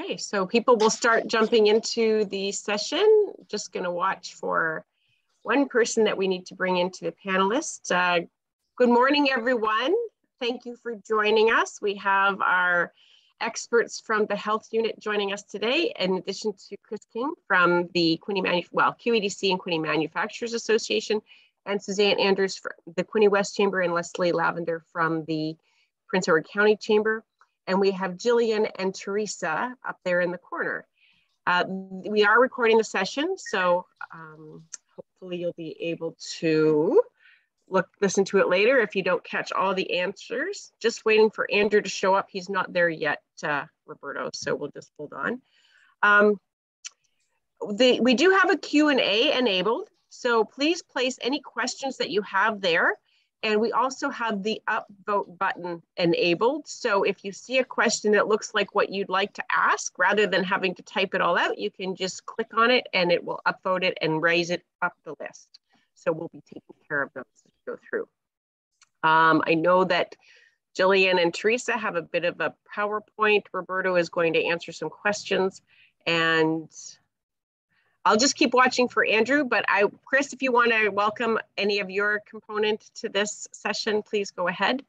Okay, so people will start jumping into the session. Just going to watch for one person that we need to bring into the panelists. Uh, good morning, everyone. Thank you for joining us. We have our experts from the health unit joining us today, in addition to Chris King from the Quinte Manu well, QEDC and Quinte Manufacturers Association, and Suzanne Andrews from the Quinte West Chamber and Leslie Lavender from the Prince Edward County Chamber and we have Jillian and Teresa up there in the corner. Uh, we are recording the session, so um, hopefully you'll be able to look listen to it later if you don't catch all the answers. Just waiting for Andrew to show up. He's not there yet, uh, Roberto, so we'll just hold on. Um, the, we do have a Q&A enabled, so please place any questions that you have there. And we also have the upvote button enabled. So if you see a question that looks like what you'd like to ask, rather than having to type it all out, you can just click on it and it will upvote it and raise it up the list. So we'll be taking care of those as we go through. Um, I know that Jillian and Teresa have a bit of a PowerPoint. Roberto is going to answer some questions and I'll just keep watching for Andrew, but I, Chris, if you want to welcome any of your component to this session, please go ahead.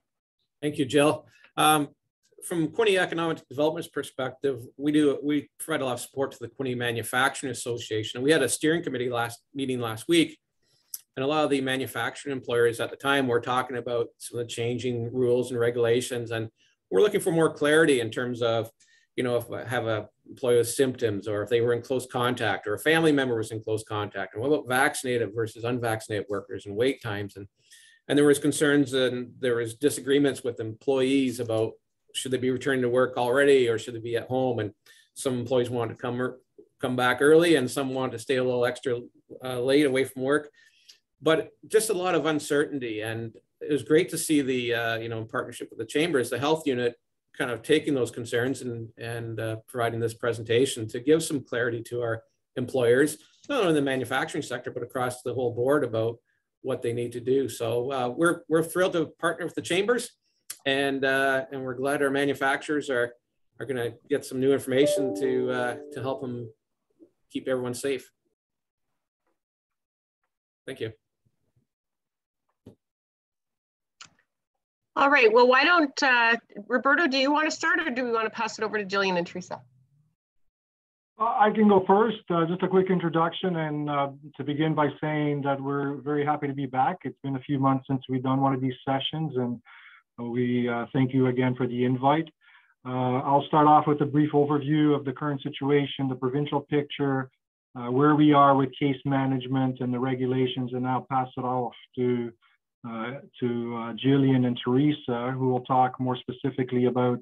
Thank you, Jill. Um, from Quinte Economic Development's perspective, we do we provide a lot of support to the Quinte Manufacturing Association. We had a steering committee last meeting last week, and a lot of the manufacturing employers at the time were talking about some of the changing rules and regulations, and we're looking for more clarity in terms of you know, if I have a employee with symptoms or if they were in close contact or a family member was in close contact. And what about vaccinated versus unvaccinated workers and wait times? And, and there was concerns and there was disagreements with employees about should they be returning to work already or should they be at home? And some employees wanted to come, come back early and some wanted to stay a little extra uh, late away from work. But just a lot of uncertainty. And it was great to see the, uh, you know, in partnership with the chambers, the health unit kind of taking those concerns and, and uh, providing this presentation to give some clarity to our employers, not only in the manufacturing sector, but across the whole board about what they need to do. So uh, we're, we're thrilled to partner with the chambers and, uh, and we're glad our manufacturers are, are going to get some new information to, uh, to help them keep everyone safe. Thank you. All right, well, why don't, uh, Roberto, do you want to start or do we want to pass it over to Jillian and Teresa? I can go first. Uh, just a quick introduction and uh, to begin by saying that we're very happy to be back. It's been a few months since we've done one of these sessions and we uh, thank you again for the invite. Uh, I'll start off with a brief overview of the current situation, the provincial picture, uh, where we are with case management and the regulations, and I'll pass it off to to uh, Jillian and Teresa, who will talk more specifically about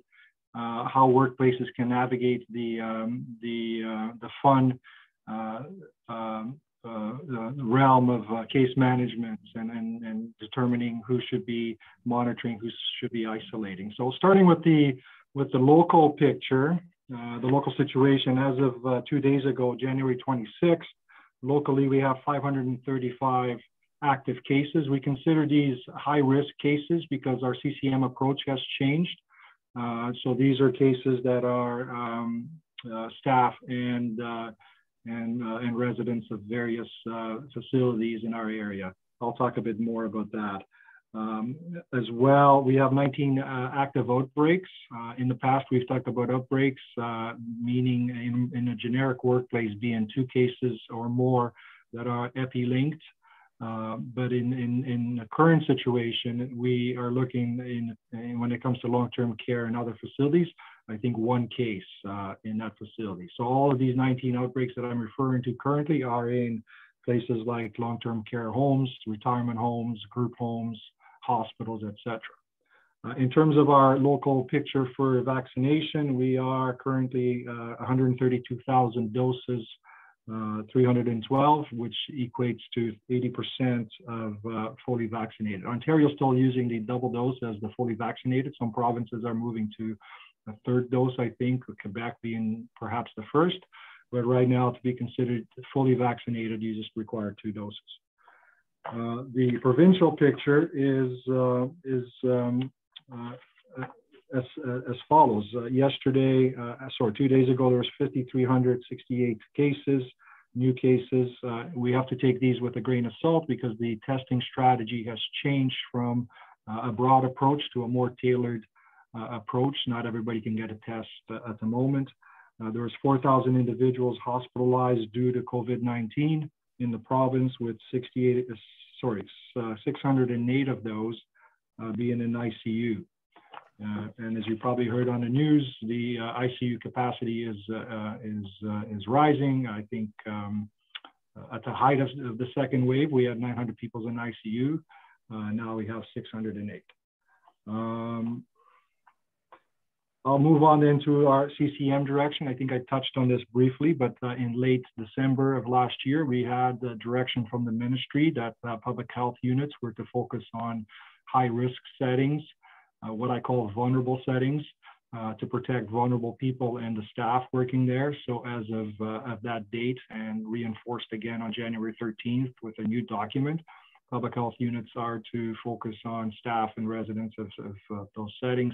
uh, how workplaces can navigate the um, the the fun um, the realm of case management and, and, and determining who should be monitoring, who should be isolating. So starting with the with the local picture, uh, the local situation as of uh, two days ago, January 26th, locally we have 535 active cases. We consider these high risk cases because our CCM approach has changed. Uh, so these are cases that are um, uh, staff and, uh, and, uh, and residents of various uh, facilities in our area. I'll talk a bit more about that. Um, as well, we have 19 uh, active outbreaks. in the past, we've talked about outbreaks, meaning in, in a generic workplace being two cases or more that are epi-linked. Uh, but in, in, in the current situation, we are looking in, in when it comes to long-term care and other facilities, I think one case uh, in that facility. So all of these 19 outbreaks that I'm referring to currently are in places like long-term care homes, retirement homes, group homes, hospitals, etc. Uh, in terms of our local picture for vaccination, we are currently uh, 132,000 doses uh, 312, which equates to 80% of uh, fully vaccinated. Ontario is still using the double dose as the fully vaccinated. Some provinces are moving to a third dose, I think, Quebec being perhaps the first. But right now, to be considered fully vaccinated, you just require two doses. Uh, the provincial picture is, uh, is um, uh, as, as follows. Uh, yesterday, uh, sorry, two days ago, there was 5,368 cases, new cases. Uh, we have to take these with a grain of salt because the testing strategy has changed from uh, a broad approach to a more tailored uh, approach. Not everybody can get a test uh, at the moment. there was 4,000 individuals hospitalized due to COVID-19 in the province with 68, sorry, 608 of those being in ICU. Uh, and as you probably heard on the news, the uh, ICU capacity is uh, is is rising. I think um, at the height of the second wave, we had 900 people in ICU. now we have 608. Um, I'll move on into our CCM direction. I think I touched on this briefly, but uh, in late December of last year, we had the direction from the ministry that uh, public health units were to focus on high risk settings what I call vulnerable settings uh, to protect vulnerable people and the staff working there. So as of, uh, of that date and reinforced again on January 13th with a new document, public health units are to focus on staff and residents of, of those settings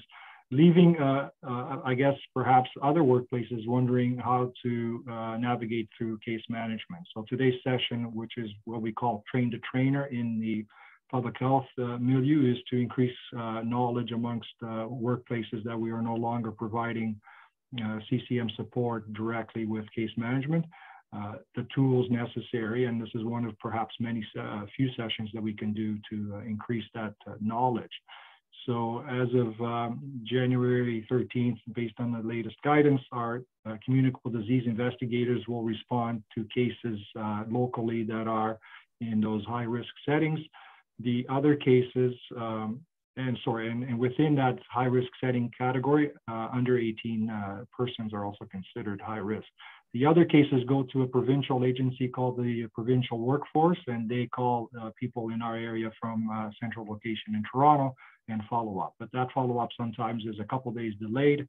leaving, uh, uh, I guess, perhaps other workplaces wondering how to uh, navigate through case management. So today's session, which is what we call train the trainer in the public health uh, milieu is to increase uh, knowledge amongst uh, workplaces that we are no longer providing uh, CCM support directly with case management. Uh, the tools necessary, and this is one of perhaps many uh, few sessions that we can do to increase that knowledge. So as of um, January 13th, based on the latest guidance, our communicable disease investigators will respond to cases locally that are in those high risk settings. The other cases, um, and sorry, and, and, within that high risk setting category, uh, under 18 uh, persons are also considered high risk. The other cases go to a provincial agency called the Provincial Workforce, and they call uh, people in our area from uh, central location in Toronto and follow up. But that follow up sometimes is a couple days delayed.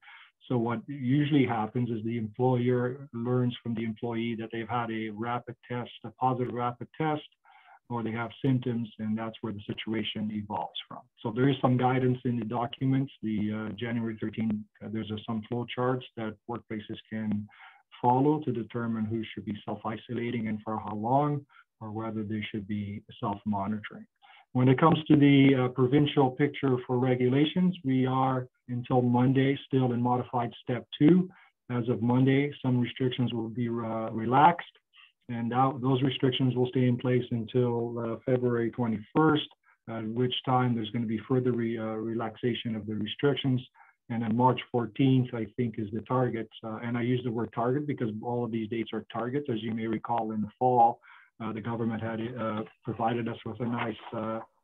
So what usually happens is the employer learns from the employee that they've had a rapid test, a positive rapid test, or they have symptoms, and that's where the situation evolves from. So there is some guidance in the documents. The uh, January 13, uh, there's some flow charts that workplaces can follow to determine who should be self-isolating and for how long, or whether they should be self-monitoring. When it comes to the uh, provincial picture for regulations, we are until Monday still in modified step two. As of Monday, some restrictions will be uh, relaxed and those restrictions will stay in place until uh, February 21st, at which time there's going to be further re, uh, relaxation of the restrictions. And then March 14th, I think, is the target. Uh, and I use the word target because all of these dates are targets. As you may recall, in the fall, uh, the government had provided us with a nice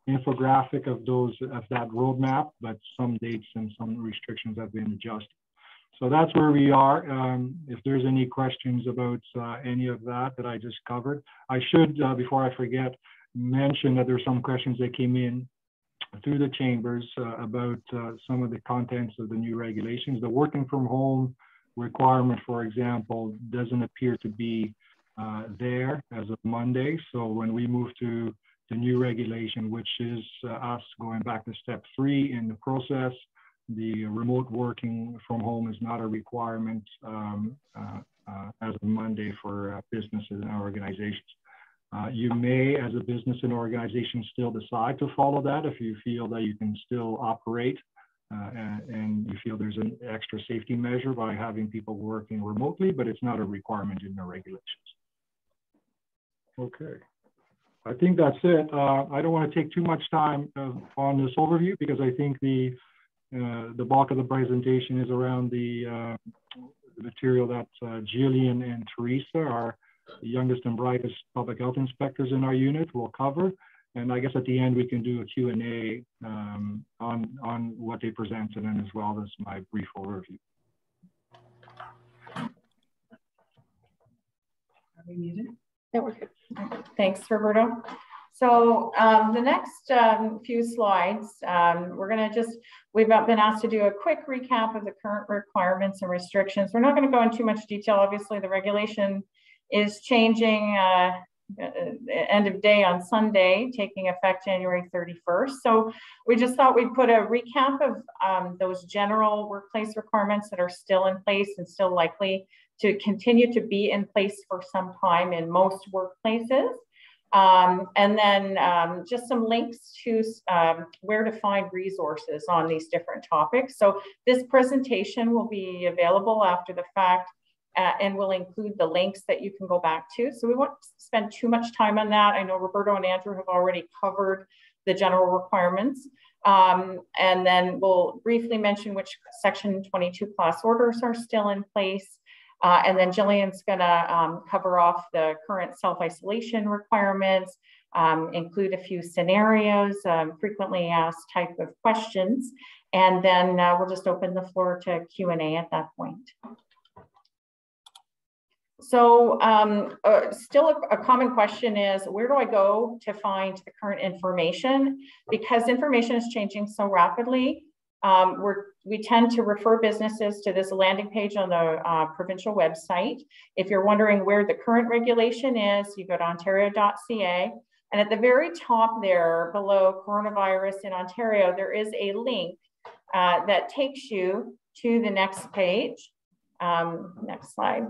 infographic of those of that roadmap, but some dates and some restrictions have been adjusted. So that's where we are. Um, if there's any questions about uh, any of that that I just covered, I should, uh, before I forget, mention that there's some questions that came in through the chambers uh, about uh, some of the contents of the new regulations. The working from home requirement, for example, doesn't appear to be uh, there as of Monday. So when we move to the new regulation, which is uh, us going back to step three in the process, the remote working from home is not a requirement um, uh, uh, as of Monday for uh, businesses and organizations. Uh, you may, as a business and organization, still decide to follow that if you feel that you can still operate uh, and, and, you feel there's an extra safety measure by having people working remotely, but it's not a requirement in the regulations. Okay. I think that's it. Uh, I don't want to take too much time on this overview because I think the uh, the bulk of the presentation is around the, uh, the material that uh, Jillian and Teresa, our youngest and brightest public health inspectors in our unit, will cover. And I guess at the end, we can do a Q&A um, on, on what they presented and as well as my brief overview. Are we muted? Yeah, we're. Thanks, Roberto. So um, the next um, few slides, um, we're going to just, we've been asked to do a quick recap of the current requirements and restrictions. We're not going to go into too much detail. Obviously, the regulation is changing uh, uh, end of day on Sunday, taking effect January 31st. So we just thought we'd put a recap of um, those general workplace requirements that are still in place and still likely to continue to be in place for some time in most workplaces. Um, and then um, just some links to um, where to find resources on these different topics. So this presentation will be available after the fact uh, and will include the links that you can go back to. So we won't spend too much time on that. I know Roberto and Andrew have already covered the general requirements. Um, and then we'll briefly mention which section 22 class orders are still in place. Uh, and then Jillian's gonna um, cover off the current self-isolation requirements, um, include a few scenarios, um, frequently asked type of questions, and then uh, we'll just open the floor to Q&A at that point. So um, uh, still a, a, common question is, where do I go to find the current information? Because information is changing so rapidly, um, we tend to refer businesses to this landing page on the uh, provincial website. If you're wondering where the current regulation is, you go to ontario.ca. And at the very top there, below coronavirus in Ontario, there is a link uh, that takes you to the next page. Um, next slide.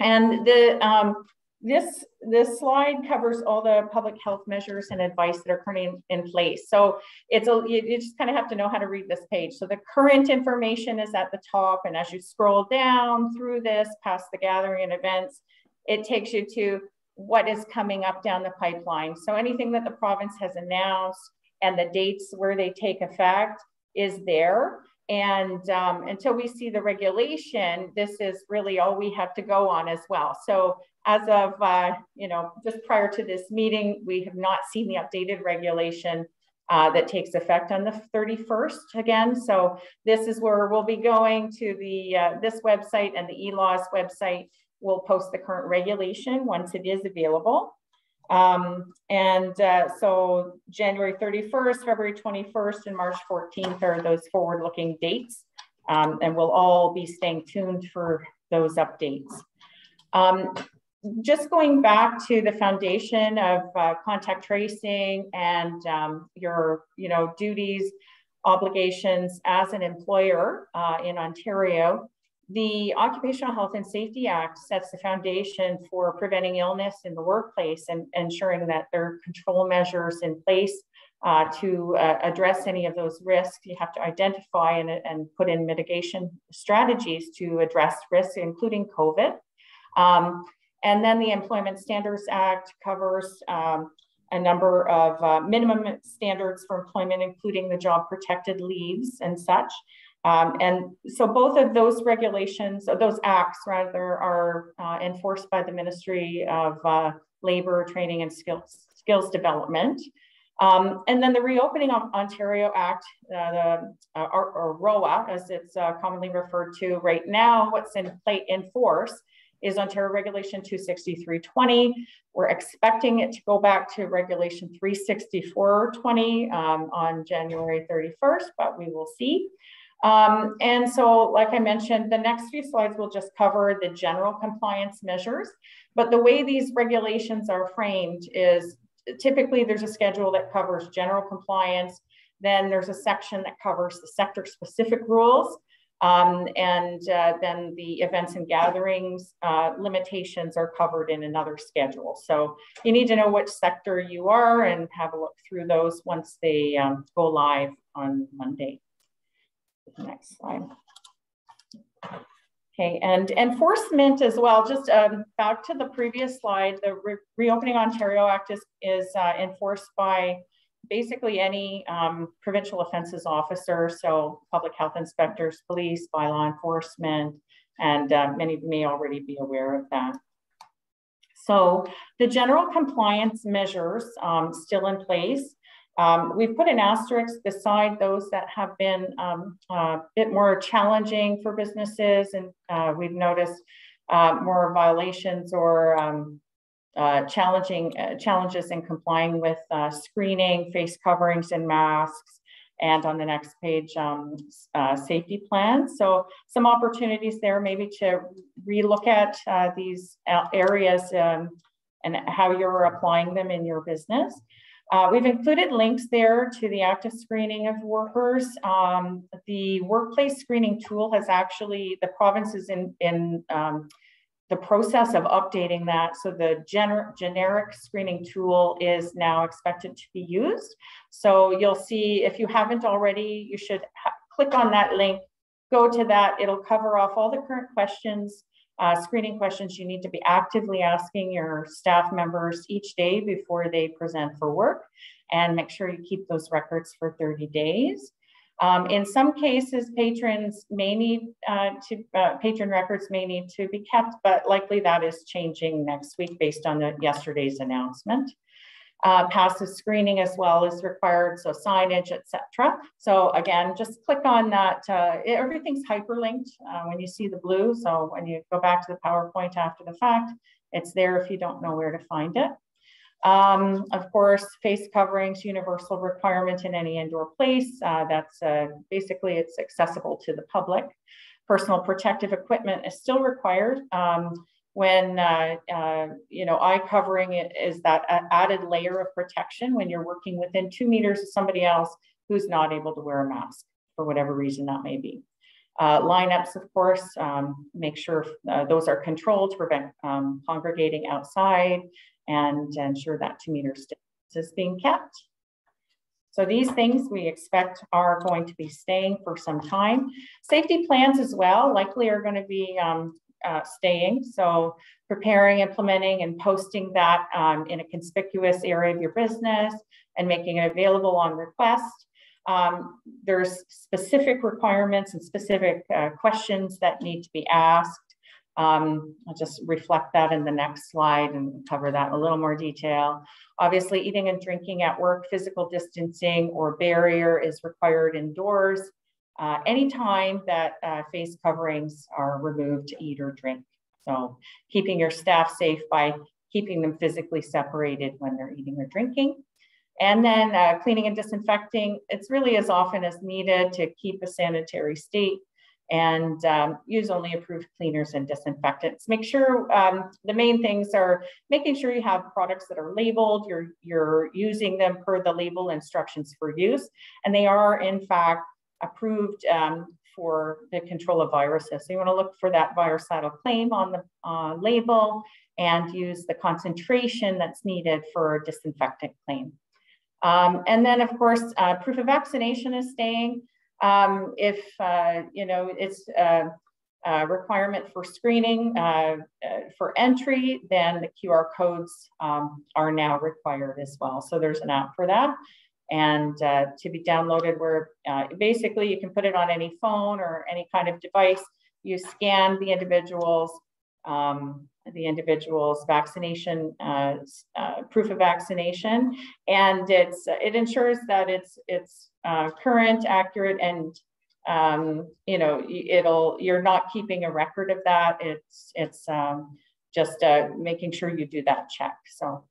And the um, this, this slide covers all the public health measures and advice that are currently in, in place. So it's a, you, you just kind of have to know how to read this page. So the current information is at the top. And as you scroll down through this, past the gathering and events, it takes you to what is coming up down the pipeline. So anything that the province has announced and the dates where they take effect is there. And um, until we see the regulation, this is really all we have to go on as well. So as of, uh, you know, just prior to this meeting, we have not seen the updated regulation uh, that takes effect on the 31st again. So this is where we'll be going to the uh, this website and the eLaws website. We'll post the current regulation once it is available. Um, and uh, so January 31st, February 21st, and March 14th are those forward-looking dates. Um, and we'll all be staying tuned for those updates. Um, just going back to the foundation of uh, contact tracing and um, your you know duties obligations as an employer uh, in ontario the occupational health and safety act sets the foundation for preventing illness in the workplace and ensuring that there are control measures in place uh, to uh, address any of those risks you have to identify and, and put in mitigation strategies to address risks including covid um, and then the Employment Standards Act covers um, a number of uh, minimum standards for employment, including the job protected leaves and such. Um, and so both of those regulations, those acts rather, are uh, enforced by the Ministry of uh, Labor, Training and Skills, Skills Development. Um, and then the Reopening of Ontario Act, uh, the, uh, or, or, ROA, as it's uh, commonly referred to right now, what's in, play, in force is Ontario Regulation 26320. We're expecting it to go back to Regulation 36420 um, on January 31st, but we will see. Um, and so, like I mentioned, the next few slides will just cover the general compliance measures. But the way these regulations are framed is typically there's a schedule that covers general compliance. Then there's a section that covers the sector specific rules. Um, and uh, then the events and gatherings uh, limitations are covered in another schedule. So you need to know which sector you are and have a look through those once they um, go live on Monday. Next slide. Okay, and enforcement as well, just um, back to the previous slide, the Re Reopening Ontario Act is, is uh, enforced by basically any um, provincial offenses officer, so public health inspectors, police, by law enforcement, and uh, many may already be aware of that. So the general compliance measures um, still in place. Um, we've put an asterisk beside those that have been um, a bit more challenging for businesses, and uh, we've noticed uh, more violations or um, uh, challenging uh, challenges in complying with uh, screening, face coverings, and masks. And on the next page, um, uh, safety plans. So some opportunities there maybe to relook at these areas um, and how you're applying them in your business. Uh, we've included links there to the active screening of workers. Um, the workplace screening tool has actually, the province is in, in um, the process of updating that. So the gener generic screening tool is now expected to be used. So you'll see, if you haven't already, you should click on that link, go to that. It'll cover off all the current questions, uh, screening questions you need to be actively asking your staff members each day before they present for work and make sure you keep those records for 30 days. Um, in some cases, patrons may need uh, to, uh, patron records may need to be kept, but likely that is changing next week based on the, yesterday's announcement. Uh, passive screening as well is required, so signage, etc. So again, just click on that. Uh, everything's hyperlinked uh, when you see the blue. So when you go back to the PowerPoint after the fact, it's there if you don't know where to find it. Um, of course, face coverings, universal requirement in any indoor place. Uh, that's uh, basically it's accessible to the public. Personal protective equipment is still required. Um, when uh, uh, you know eye covering is that added layer of protection when you're working within two meters of somebody else who's not able to wear a mask for whatever reason that may be. Uh, lineups, of course, um, make sure uh, those are controlled to prevent um, congregating outside and ensure that two meter distance is being kept. So these things we expect are going to be staying for some time. Safety plans as well likely are going to be um, uh, staying. So preparing, implementing, and posting that um, in a conspicuous area of your business and making it available on request. Um, there's specific requirements and specific uh, questions that need to be asked. Um, I'll just reflect that in the next slide and cover that in a little more detail. Obviously, eating and drinking at work, physical distancing or barrier is required indoors uh, anytime that uh, face coverings are removed to eat or drink. So keeping your staff safe by keeping them physically separated when they're eating or drinking. And then uh, cleaning and disinfecting, it's really as often as needed to keep a sanitary state and um, use only approved cleaners and disinfectants. Make sure um, the main things are making sure you have products that are labeled, you're, you're using them per the label instructions for use, and they are in fact approved um, for the control of viruses. So you want to look for that virucidal claim on the uh, label and use the concentration that's needed for disinfectant claim. Um, and then of course, uh, proof of vaccination is staying. Um, if, uh, you know, it's a, a requirement for screening uh, uh, for entry, then the QR codes um, are now required as well. So there's an app for that and uh, to be downloaded where uh, basically you can put it on any phone or any kind of device. You scan the individual's um, the individual's vaccination uh, uh proof of vaccination, and it's it ensures that it's it's uh, current, accurate, and um, you know it'll you're not keeping a record of that. It's it's um, just uh, making sure you do that check. So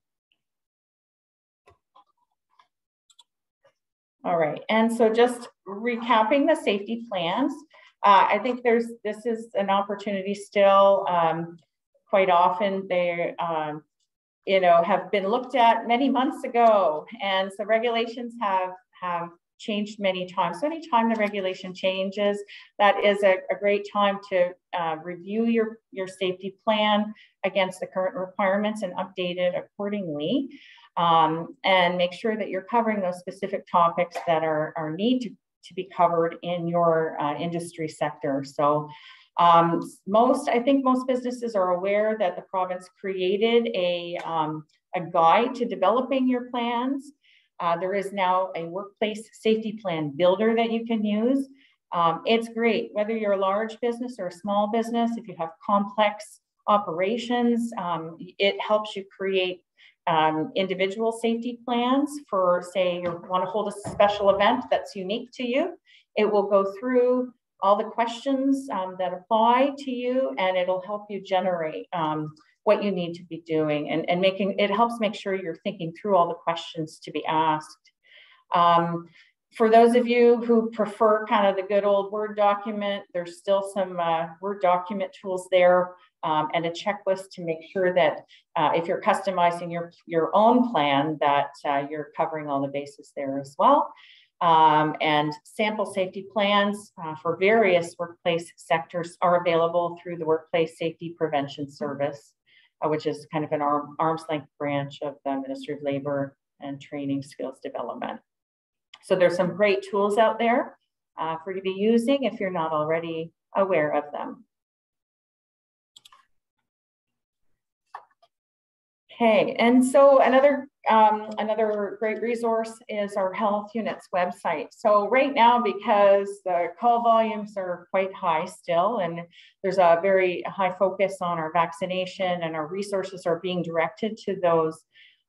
All right, and so just recapping the safety plans, uh, I think there's this is an opportunity still. Um, quite often they, um, you know, have been looked at many months ago, and so regulations have have changed many times. So anytime the regulation changes, that is a, a great time to uh, review your, your safety plan against the current requirements and update it accordingly um, and make sure that you're covering those specific topics that are, are need to, to be covered in your uh, industry sector. So um, most, I think most businesses are aware that the province created a, um, a guide to developing your plans. Uh, there is now a workplace safety plan builder that you can use. Um, it's great, whether you're a large business or a small business, if you have complex operations, um, it helps you create um, individual safety plans for say you want to hold a special event that's unique to you. It will go through all the questions um, that apply to you and it'll help you generate um, what you need to be doing and, and making it helps make sure you're thinking through all the questions to be asked. Um, for those of you who prefer kind of the good old Word document, there's still some uh, Word document tools there um, and a checklist to make sure that uh, if you're customizing your, your own plan, that uh, you're covering all the bases there as well. Um, and sample safety plans uh, for various workplace sectors are available through the Workplace Safety Prevention Service, uh, which is kind of an arm, arm's length branch of the Ministry of Labor and Training Skills Development. So there's some great tools out there uh, for you to be using if you're not already aware of them. Okay, and so another um, another great resource is our health units website. So right now, because the call volumes are quite high still, and there's a very high focus on our vaccination and our resources are being directed to those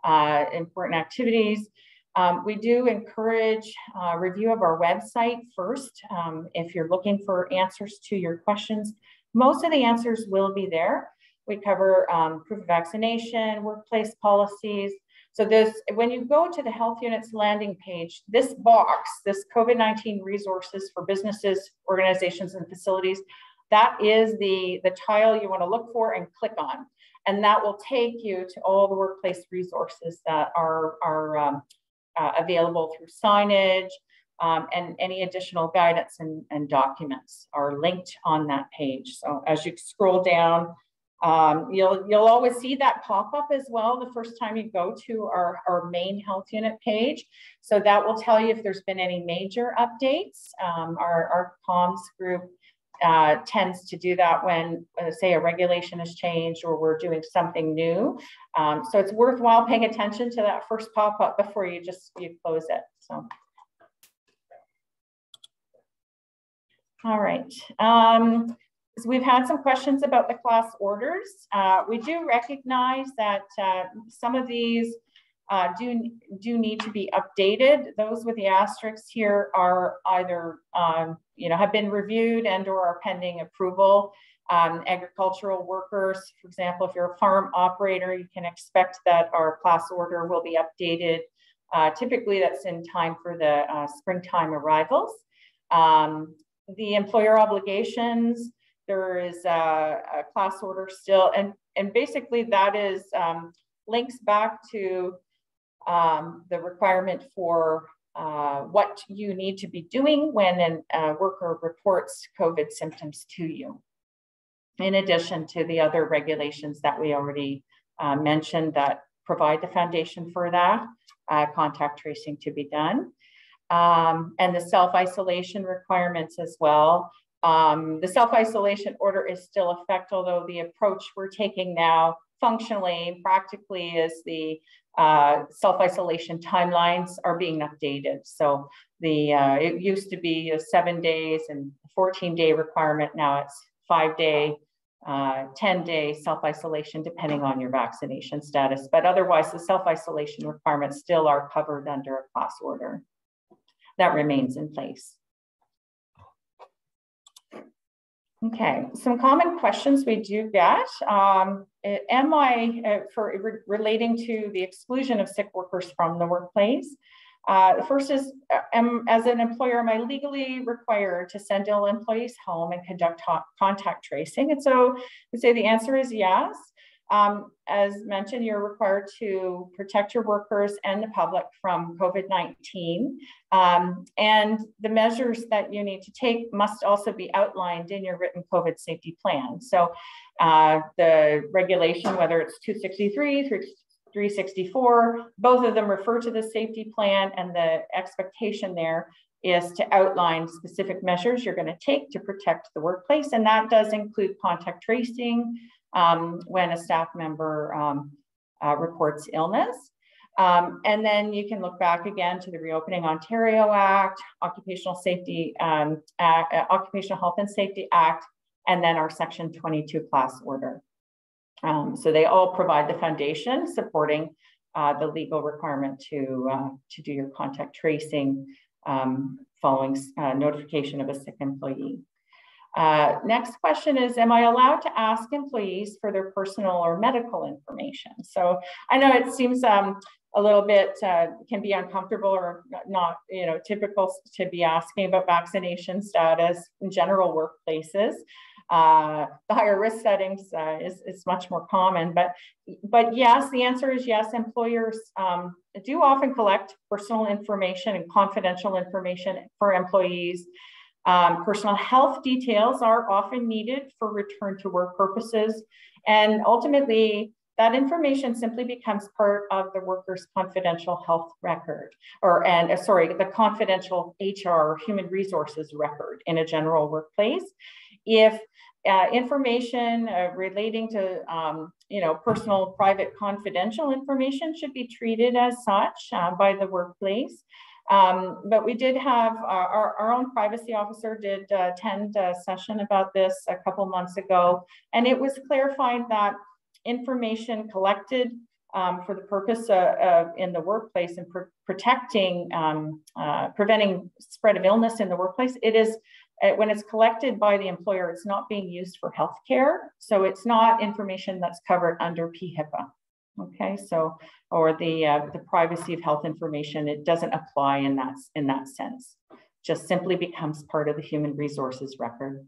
uh, important activities, um, we do encourage uh, review of our website first. Um, if you're looking for answers to your questions, most of the answers will be there. We cover um, proof of vaccination, workplace policies. So this, when you go to the health units landing page, this box, this COVID-19 resources for businesses, organizations, and facilities, that is the, the tile you wanna look for and click on. And that will take you to all the workplace resources that are, are um, uh, available through signage, um, and any additional guidance and, and, documents are linked on that page. So as you scroll down, um, you'll, you'll always see that pop up as well the first time you go to our, our main health unit page. So that will tell you if there's been any major updates. Um, our, our comms group uh, tends to do that when, uh, say, a regulation has changed or we're doing something new. Um, so it's worthwhile paying attention to that first pop-up before you just you close it. So. All right. Um, we've had some questions about the class orders. Uh, we do recognize that uh, some of these uh, do, do need to be updated. Those with the asterisks here are either, um, you know, have been reviewed and or are pending approval. Um, agricultural workers, for example, if you're a farm operator, you can expect that our class order will be updated. Uh, typically that's in time for the uh, springtime arrivals. Um, the employer obligations, there is a, a, class order still, and, and basically that is um, links back to um, the requirement for uh, what you need to be doing when a uh, worker reports COVID symptoms to you. In addition to the other regulations that we already uh, mentioned that provide the foundation for that, uh, contact tracing to be done. Um, and the self-isolation requirements as well. Um, the self-isolation order is still effect, although the approach we're taking now functionally, practically is the uh, self-isolation timelines are being updated. So the uh, it used to be a seven days and 14 day requirement. Now it's five day, uh, 10 day self-isolation, depending on your vaccination status. But otherwise the self-isolation requirements still are covered under a class order. That remains in place. Okay, some common questions we do get. Um, am I, uh, for re relating to the exclusion of sick workers from the workplace? Uh, the first is, uh, am, as an employer, am I legally required to send ill employees home and conduct contact tracing? And so would say the answer is yes. Um, as mentioned, you're required to protect your workers and the public from COVID-19. Um, and the measures that you need to take must also be outlined in your written COVID safety plan. So uh, the regulation, whether it's 263, through 364, both of them refer to the safety plan and the expectation there is to outline specific measures you're going to take to protect the workplace. And that does include contact tracing, um, when a staff member um, uh, reports illness. Um, and then you can look back again to the Reopening Ontario Act, Occupational Safety, um, Act, uh, Occupational Health and Safety Act, and then our Section 22 class order. Um, so they all provide the foundation supporting uh, the legal requirement to, uh, to do your contact tracing um, following uh, notification of a sick employee. Uh, next question is, am I allowed to ask employees for their personal or medical information? So I know it seems um, a little bit, uh, can be uncomfortable or not, you know, typical to be asking about vaccination status in general workplaces. uh, the higher risk settings uh, is, is much more common. But, but yes, the answer is yes. Employers um, do often collect personal information and confidential information for employees. Um, personal health details are often needed for return to work purposes. And ultimately, that information simply becomes part of the worker's confidential health record or and uh, sorry the confidential hr human resources record in a general workplace if uh, information uh, relating to um, you know personal private confidential information should be treated as such uh, by the workplace um, but we did have our, our, our, own privacy officer did uh, attend a session about this a couple months ago and it was clarified that information collected um, for the purpose of, in the workplace and pr protecting, um, uh, preventing spread of illness in the workplace, it is uh, when it's collected by the employer, it's not being used for healthcare. So it's not information that's covered under PHIPA. Okay, so or the uh, the privacy of health information, it doesn't apply in that in that sense. Just simply becomes part of the human resources record.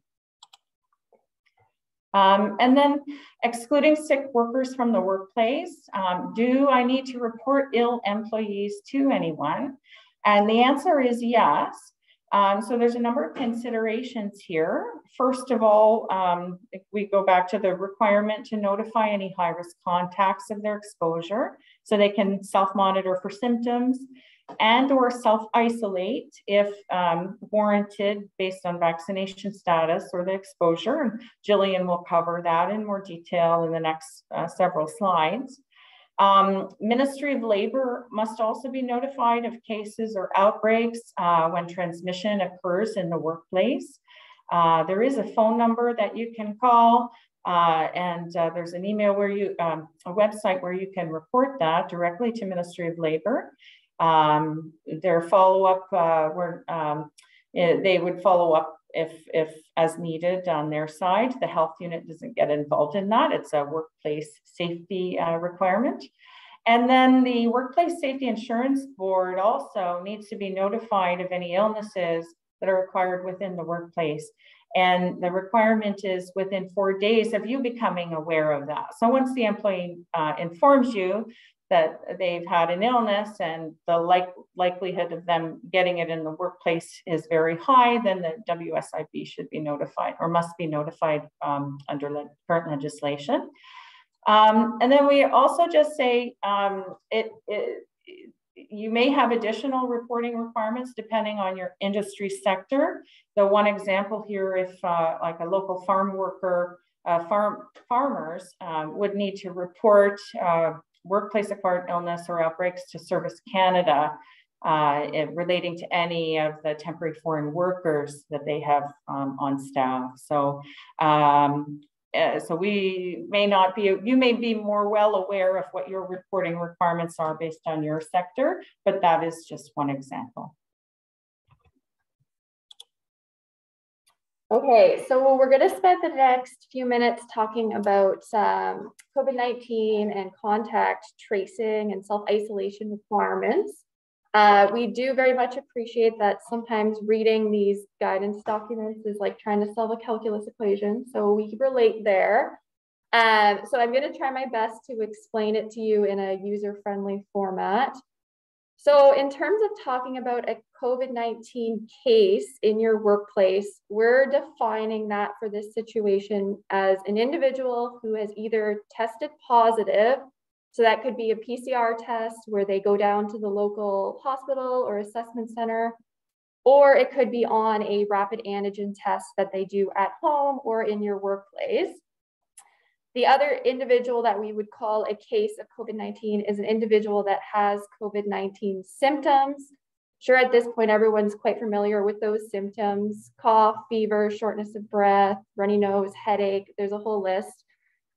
Um, and then excluding sick workers from the workplace. Um, do I need to report ill employees to anyone? And the answer is yes. Um, so there's a number of considerations here. First of all, um, if we go back to the requirement to notify any high risk contacts of their exposure so they can self monitor for symptoms and or self-isolate if um, warranted based on vaccination status or the exposure. And Jillian will cover that in more detail in the next uh, several slides. Um, Ministry of Labor must also be notified of cases or outbreaks uh, when transmission occurs in the workplace. Uh, there is a phone number that you can call uh, and uh, there's an email where you, um, a website where you can report that directly to Ministry of Labor. Um, their follow-up, uh, were, um, they would follow up if, if as needed on their side. The health unit doesn't get involved in that. It's a workplace safety uh, requirement. And then the Workplace Safety Insurance Board also needs to be notified of any illnesses that are required within the workplace. And the requirement is within four days of you becoming aware of that. So once the employee uh, informs you, that they've had an illness and the like, likelihood of them getting it in the workplace is very high, then the WSIB should be notified or must be notified um, under le current legislation. Um, and then we also just say um, it, it, you may have additional reporting requirements depending on your industry sector. The one example here, if uh, like a local farm worker, uh, farm farmers um, would need to report uh, workplace acquired illness or outbreaks to Service Canada uh, relating to any of the temporary foreign workers that they have um, on staff. So, um, uh, so we may not be, you may be more well aware of what your reporting requirements are based on your sector, but that is just one example. Okay, so we're going to spend the next few minutes talking about um, COVID-19 and contact tracing and self-isolation requirements. Uh, we do very much appreciate that sometimes reading these guidance documents is like trying to solve a calculus equation, so we relate there. Um, so I'm going to try my best to explain it to you in a user-friendly format. So in terms of talking about a COVID-19 case in your workplace, we're defining that for this situation as an individual who has either tested positive, so that could be a PCR test where they go down to the local hospital or assessment center, or it could be on a rapid antigen test that they do at home or in your workplace. The other individual that we would call a case of COVID-19 is an individual that has COVID-19 symptoms. Sure, at this point, everyone's quite familiar with those symptoms, cough, fever, shortness of breath, runny nose, headache, there's a whole list.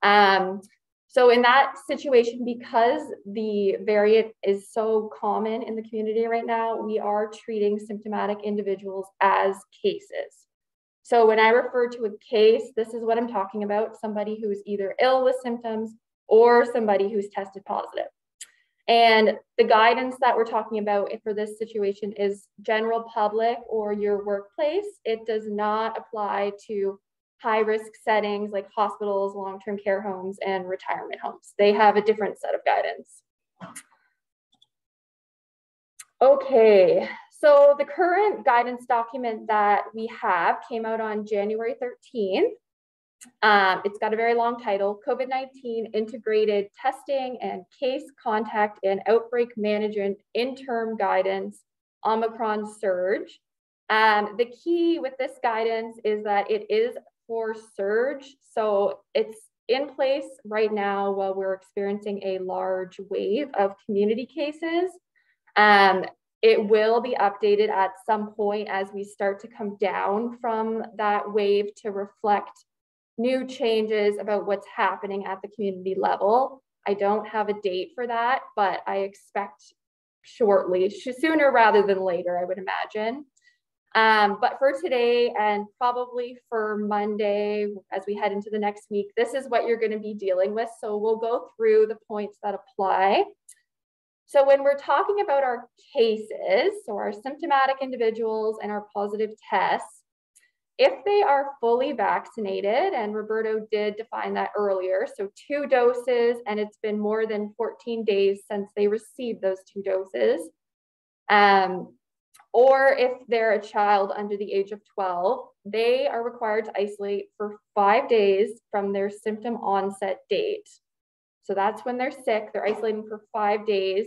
Um, so in that situation, because the variant is so common in the community right now, we are treating symptomatic individuals as cases. So when I refer to a case, this is what I'm talking about, somebody who's either ill with symptoms or somebody who's tested positive. And the guidance that we're talking about for this situation is general public or your workplace. It does not apply to high risk settings like hospitals, long-term care homes, and retirement homes. They have a different set of guidance. Okay, so the current guidance document that we have came out on January 13th. Um, it's got a very long title, COVID-19 Integrated Testing and Case Contact and Outbreak Management Interim Guidance, Omicron Surge. Um, the key with this guidance is that it is for surge. So it's in place right now while we're experiencing a large wave of community cases. Um, it will be updated at some point as we start to come down from that wave to reflect new changes about what's happening at the community level. I don't have a date for that, but I expect shortly, sooner rather than later, I would imagine. Um, but for today and probably for Monday, as we head into the next week, this is what you're going to be dealing with. So we'll go through the points that apply. So when we're talking about our cases, so our symptomatic individuals and our positive tests, if they are fully vaccinated, and Roberto did define that earlier, so two doses, and it's been more than 14 days since they received those two doses, um, or if they're a child under the age of 12, they are required to isolate for five days from their symptom onset date. So that's when they're sick, they're isolating for five days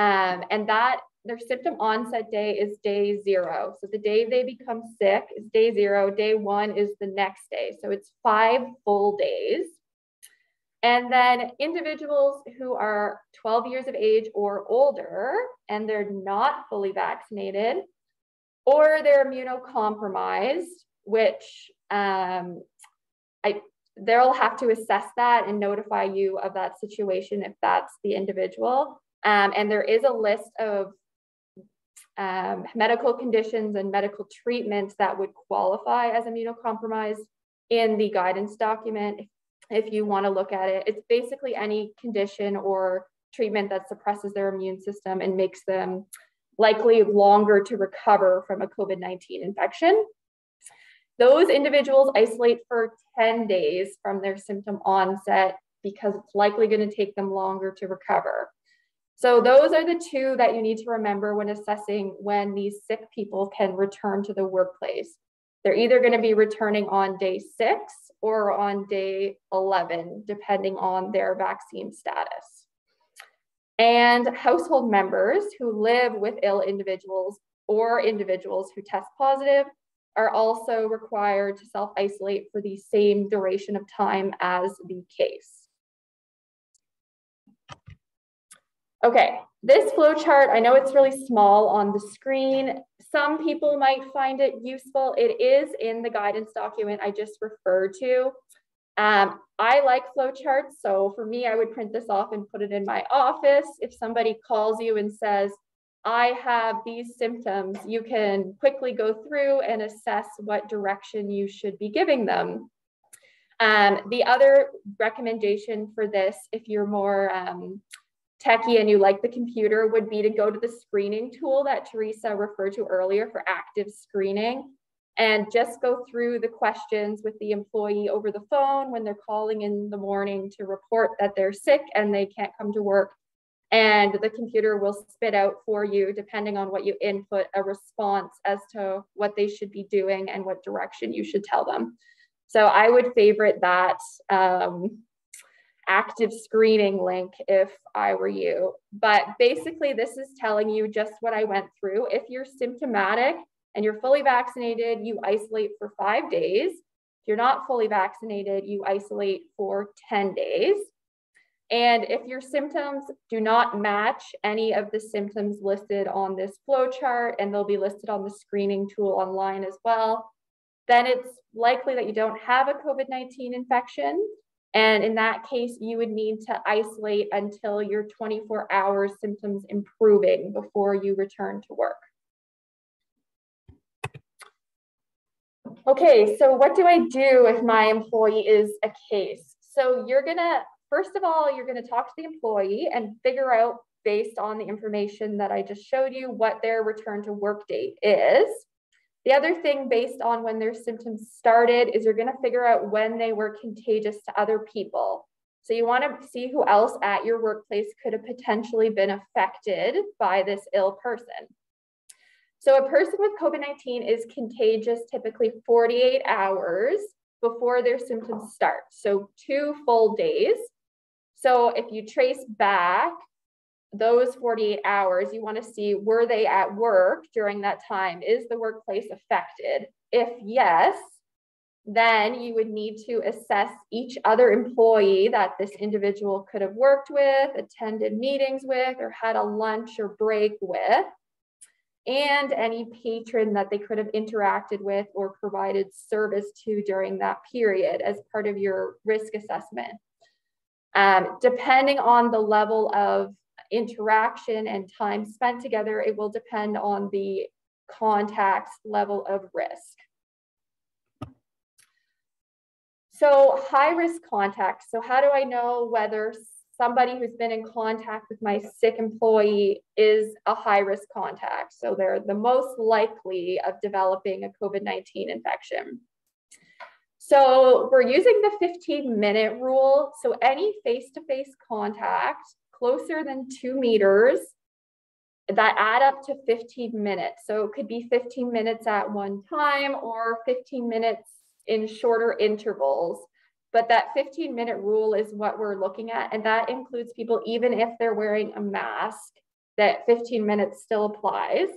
um, and that their symptom onset day is day zero. So the day they become sick is day zero. Day one is the next day. So it's five full days. And then individuals who are 12 years of age or older and they're not fully vaccinated or they're immunocompromised, which um, I, they'll have to assess that and notify you of that situation if that's the individual. Um, and there is a list of um, medical conditions and medical treatments that would qualify as immunocompromised in the guidance document if you want to look at it. It's basically any condition or treatment that suppresses their immune system and makes them likely longer to recover from a COVID 19 infection. Those individuals isolate for 10 days from their symptom onset because it's likely going to take them longer to recover. So those are the two that you need to remember when assessing when these sick people can return to the workplace. They're either going to be returning on day six or on day 11, depending on their vaccine status. And household members who live with ill individuals or individuals who test positive are also required to self isolate for the same duration of time as the case. Okay, this flow chart, I know it's really small on the screen. Some people might find it useful. It is in the guidance document I just referred to. Um, I like flow charts, so for me, I would print this off and put it in my office. If somebody calls you and says, I have these symptoms, you can quickly go through and assess what direction you should be giving them. Um, the other recommendation for this, if you're more um, techie and you like the computer would be to go to the screening tool that Teresa referred to earlier for active screening and just go through the questions with the employee over the phone when they're calling in the morning to report that they're sick and they can't come to work. And the computer will spit out for you, depending on what you input, a response as to what they should be doing and what direction you should tell them. So I would favorite that um, active screening link if I were you. But basically, this is telling you just what I went through. If you're symptomatic and you're fully vaccinated, you isolate for five days. If you're not fully vaccinated, you isolate for 10 days. And if your symptoms do not match any of the symptoms listed on this flow chart, and they'll be listed on the screening tool online as well, then it's likely that you don't have a COVID 19 infection and in that case, you would need to isolate until your 24 hour symptoms improving before you return to work. Okay, so what do I do if my employee is a case? So you're gonna, first of all, you're gonna talk to the employee and figure out based on the information that I just showed you what their return to work date is. The other thing based on when their symptoms started is you're gonna figure out when they were contagious to other people. So you wanna see who else at your workplace could have potentially been affected by this ill person. So a person with COVID-19 is contagious typically 48 hours before their symptoms start. So two full days. So if you trace back those 48 hours, you want to see were they at work during that time? Is the workplace affected? If yes, then you would need to assess each other employee that this individual could have worked with, attended meetings with, or had a lunch or break with and any patron that they could have interacted with or provided service to during that period as part of your risk assessment. Um, depending on the level of interaction and time spent together, it will depend on the contact's level of risk. So high risk contact. So how do I know whether somebody who's been in contact with my sick employee is a high risk contact. So they're the most likely of developing a COVID 19 infection. So we're using the 15 minute rule. So any face to face contact closer than two meters that add up to 15 minutes. So it could be 15 minutes at one time or 15 minutes in shorter intervals. But that 15 minute rule is what we're looking at. And that includes people, even if they're wearing a mask, that 15 minutes still applies.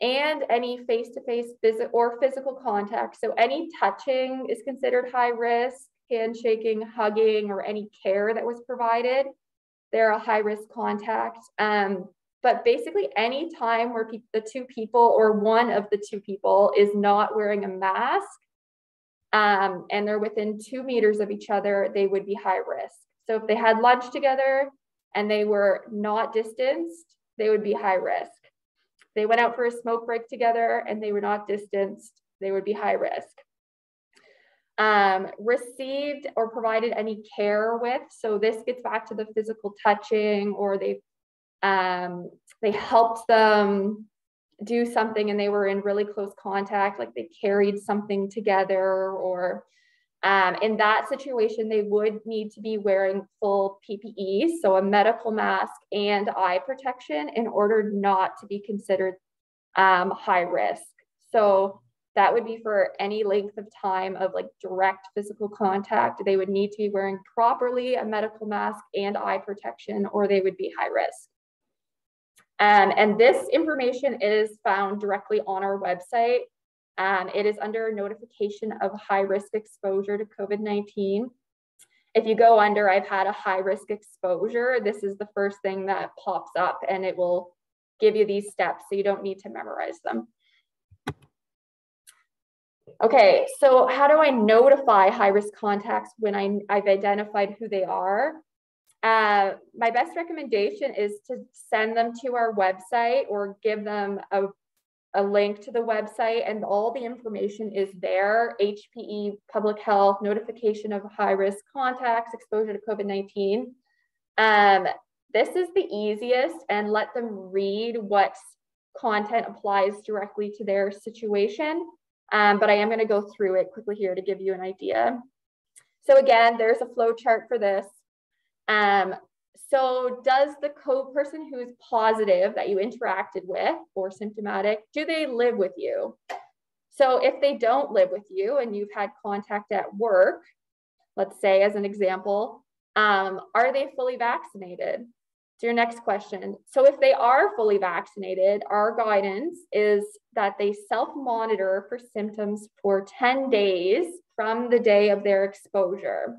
And any face to face visit or physical contact. So any touching is considered high risk, handshaking, hugging, or any care that was provided. They're a high risk contact. Um, but basically, any time where the two people or one of the two people is not wearing a mask um, and they're within two meters of each other, they would be high risk. So if they had lunch together and they were not distanced, they would be high risk. They went out for a smoke break together and they were not distanced, they would be high risk. Um, received or provided any care with. So this gets back to the physical touching or they um, they helped them do something and they were in really close contact, like they carried something together, or um, in that situation, they would need to be wearing full PPE, so a medical mask and eye protection, in order not to be considered um, high risk. So that would be for any length of time of like direct physical contact. They would need to be wearing properly a medical mask and eye protection, or they would be high risk. Um, and this information is found directly on our website. Um, it is under notification of high risk exposure to COVID-19. If you go under, I've had a high risk exposure, this is the first thing that pops up and it will give you these steps so you don't need to memorize them. Okay, so how do I notify high risk contacts when I, I've identified who they are? Uh, my best recommendation is to send them to our website or give them a, a link to the website and all the information is there. HPE public health notification of high risk contacts, exposure to COVID-19. Um, this is the easiest and let them read what content applies directly to their situation. Um, but I am gonna go through it quickly here to give you an idea. So again, there's a flow chart for this. Um, so does the co person who is positive that you interacted with or symptomatic, do they live with you? So if they don't live with you and you've had contact at work, let's say as an example, um, are they fully vaccinated? So your next question. So if they are fully vaccinated, our guidance is that they self-monitor for symptoms for 10 days from the day of their exposure.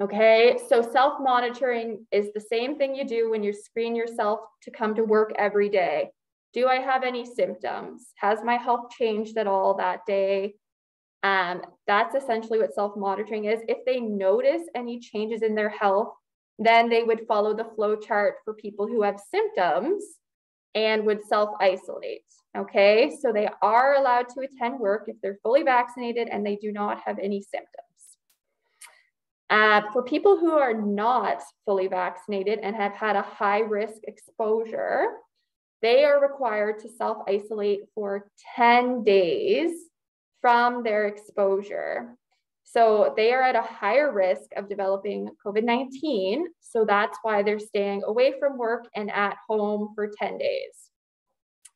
Okay, so self monitoring is the same thing you do when you screen yourself to come to work every day. Do I have any symptoms? Has my health changed at all that day? Um, that's essentially what self monitoring is. If they notice any changes in their health, then they would follow the flow chart for people who have symptoms and would self isolate. Okay, so they are allowed to attend work if they're fully vaccinated and they do not have any symptoms. Uh, for people who are not fully vaccinated and have had a high risk exposure, they are required to self isolate for 10 days from their exposure. So they are at a higher risk of developing COVID 19. So that's why they're staying away from work and at home for 10 days.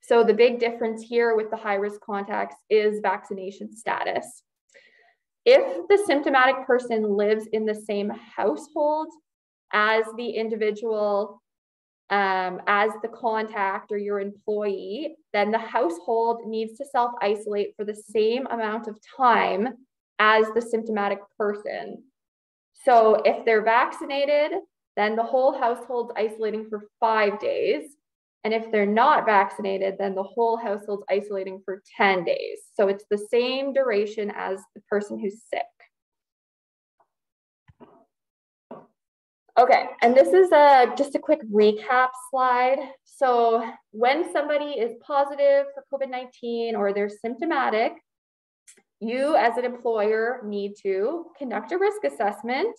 So the big difference here with the high risk contacts is vaccination status. If the symptomatic person lives in the same household as the individual um, as the contact or your employee, then the household needs to self isolate for the same amount of time as the symptomatic person. So if they're vaccinated, then the whole household's isolating for five days. And if they're not vaccinated, then the whole household's isolating for 10 days. So it's the same duration as the person who's sick. Okay, and this is a, just a quick recap slide. So when somebody is positive for COVID-19 or they're symptomatic, you as an employer need to conduct a risk assessment,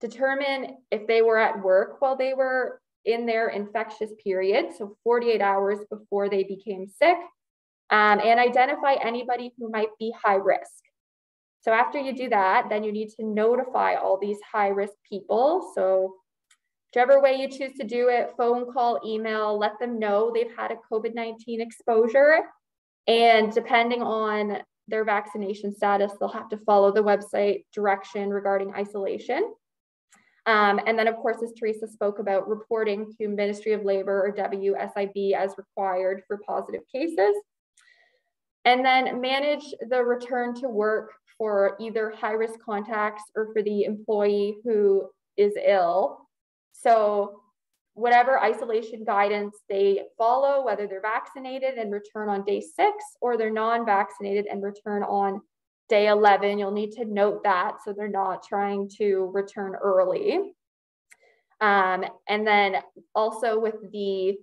determine if they were at work while they were in their infectious period, so 48 hours before they became sick, um, and identify anybody who might be high risk. So after you do that, then you need to notify all these high risk people. So whichever way you choose to do it, phone call, email, let them know they've had a COVID-19 exposure. And depending on their vaccination status, they'll have to follow the website direction regarding isolation. Um, and then of course, as Teresa spoke about reporting to Ministry of Labor or WSIB as required for positive cases. And then manage the return to work for either high risk contacts or for the employee who is ill. So whatever isolation guidance they follow, whether they're vaccinated and return on day six or they're non-vaccinated and return on day 11, you'll need to note that so they're not trying to return early. Um, and then also with the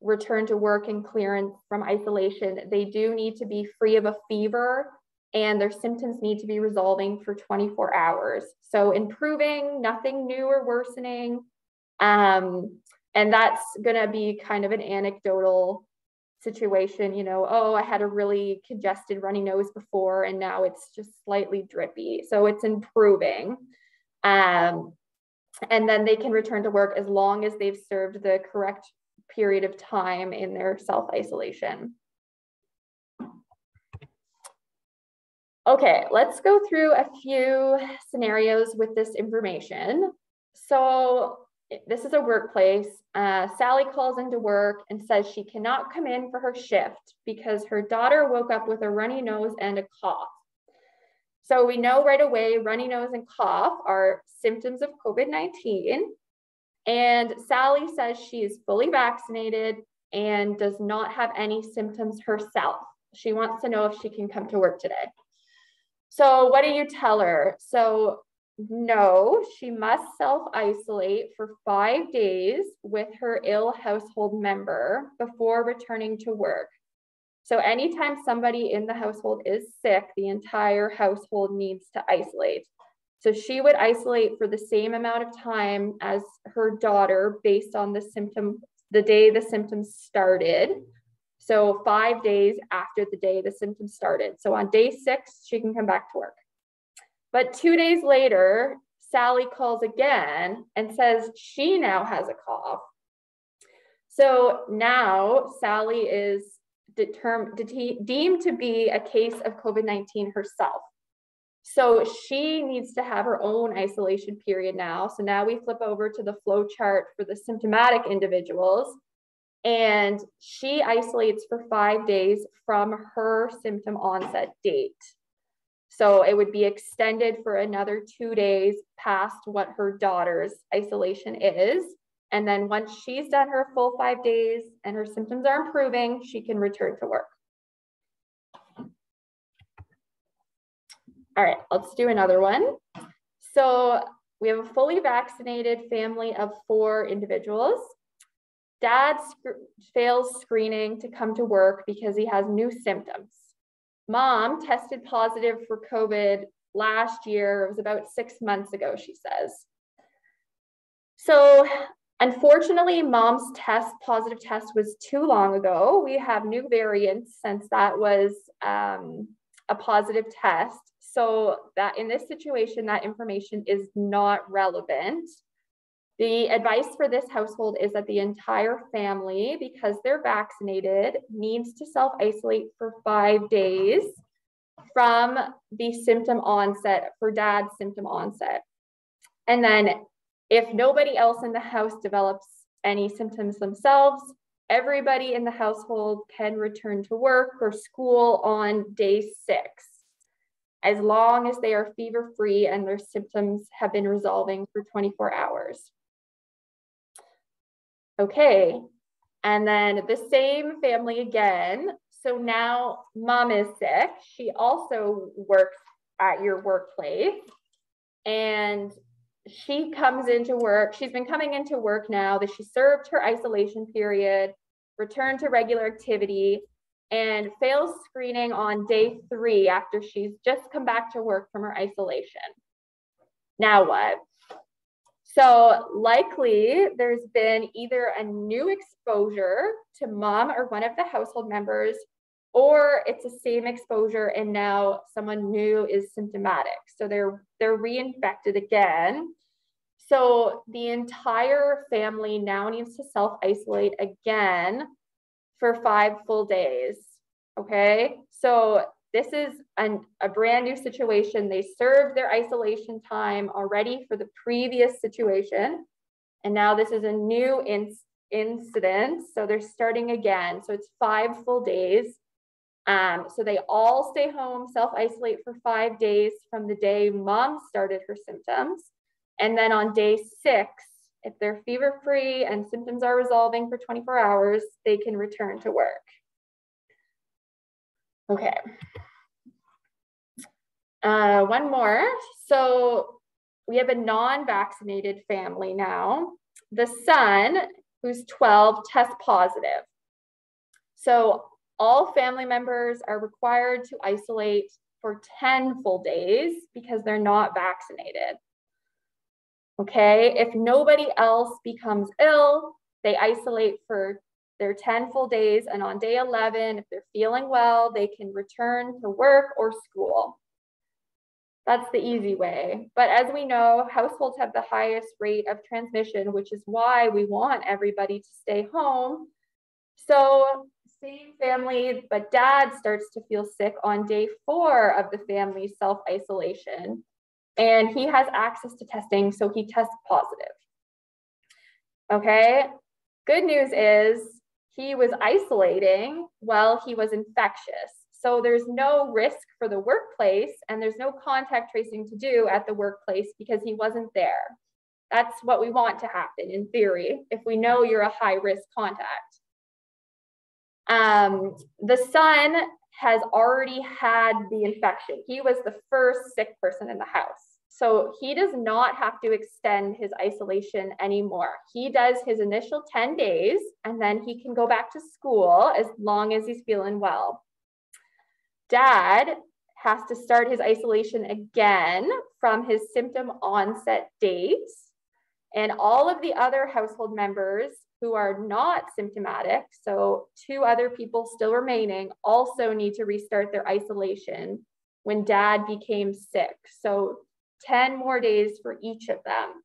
return to work and clearance from isolation, they do need to be free of a fever and their symptoms need to be resolving for 24 hours. So improving, nothing new or worsening. Um, and that's going to be kind of an anecdotal situation, you know, oh, I had a really congested runny nose before and now it's just slightly drippy. So it's improving. Um, and then they can return to work as long as they've served the correct period of time in their self isolation. Okay, let's go through a few scenarios with this information. So this is a workplace. Uh, Sally calls into work and says she cannot come in for her shift because her daughter woke up with a runny nose and a cough. So we know right away runny nose and cough are symptoms of COVID 19. And Sally says she is fully vaccinated and does not have any symptoms herself. She wants to know if she can come to work today. So, what do you tell her? So, no, she must self isolate for five days with her ill household member before returning to work. So, anytime somebody in the household is sick, the entire household needs to isolate. So, she would isolate for the same amount of time as her daughter based on the symptom, the day the symptoms started. So, five days after the day the symptoms started. So, on day six, she can come back to work. But two days later, Sally calls again and says she now has a cough. So now Sally is determined, de deemed to be a case of COVID 19 herself. So she needs to have her own isolation period now. So now we flip over to the flow chart for the symptomatic individuals. And she isolates for five days from her symptom onset date. So it would be extended for another two days past what her daughter's isolation is. And then once she's done her full five days and her symptoms are improving, she can return to work. All right, let's do another one. So we have a fully vaccinated family of four individuals. Dad sc fails screening to come to work because he has new symptoms mom tested positive for COVID last year. It was about six months ago, she says. So Unfortunately, mom's test, positive test was too long ago. We have new variants since that was um, a positive test. So that in this situation, that information is not relevant. The advice for this household is that the entire family, because they're vaccinated, needs to self-isolate for five days from the symptom onset, for dad's symptom onset. And then if nobody else in the house develops any symptoms themselves, everybody in the household can return to work or school on day six, as long as they are fever free and their symptoms have been resolving for 24 hours. Okay, and then the same family again. So now mom is sick. She also works at your workplace. And she comes into work. She's been coming into work now that she served her isolation period, returned to regular activity, and fails screening on day three after she's just come back to work from her isolation. Now what? So likely there's been either a new exposure to mom or one of the household members, or it's the same exposure and now someone new is symptomatic. So they're they're reinfected again. So the entire family now needs to self-isolate again for five full days. Okay. So this is an, a brand new situation. They served their isolation time already for the previous situation. And now this is a new in, incident. So they're starting again. So it's five full days. Um, so they all stay home, self isolate for five days from the day mom started her symptoms. And then on day six, if they're fever free and symptoms are resolving for 24 hours, they can return to work. Okay. Uh, one more. So we have a non-vaccinated family now. The son, who's 12, tests positive. So all family members are required to isolate for 10 full days because they're not vaccinated. Okay, if nobody else becomes ill, they isolate for their 10 full days. And on day 11, if they're feeling well, they can return to work or school. That's the easy way. But as we know, households have the highest rate of transmission, which is why we want everybody to stay home. So, same family, but dad starts to feel sick on day four of the family self isolation and he has access to testing, so he tests positive. Okay, good news is he was isolating while he was infectious. So there's no risk for the workplace and there's no contact tracing to do at the workplace because he wasn't there. That's what we want to happen in theory, if we know you're a high risk contact. Um, the son has already had the infection. He was the first sick person in the house. So he does not have to extend his isolation anymore. He does his initial 10 days and then he can go back to school as long as he's feeling well. Dad has to start his isolation again from his symptom onset date. And all of the other household members who are not symptomatic, so two other people still remaining, also need to restart their isolation when dad became sick. So 10 more days for each of them.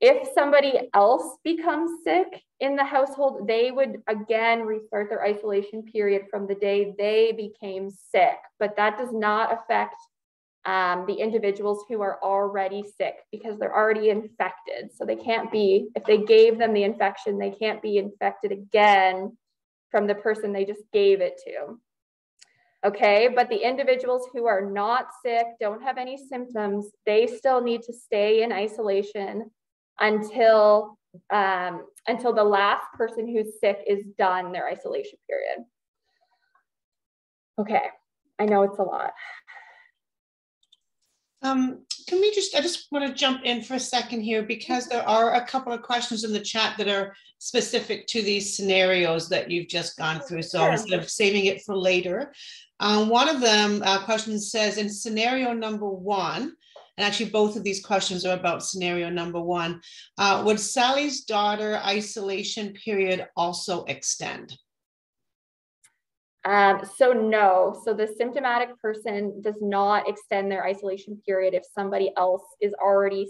If somebody else becomes sick in the household, they would again restart their isolation period from the day they became sick, but that does not affect um, the individuals who are already sick because they're already infected. So they can't be, if they gave them the infection, they can't be infected again from the person they just gave it to. Okay, but the individuals who are not sick, don't have any symptoms, they still need to stay in isolation until um, until the last person who's sick is done their isolation period. Okay, I know it's a lot. Um, can we just, I just want to jump in for a second here because there are a couple of questions in the chat that are specific to these scenarios that you've just gone through. So instead of saving it for later, um, one of them uh, questions says in scenario number one, and actually both of these questions are about scenario number one. Uh, would Sally's daughter isolation period also extend? Um, so no, so the symptomatic person does not extend their isolation period if somebody else is already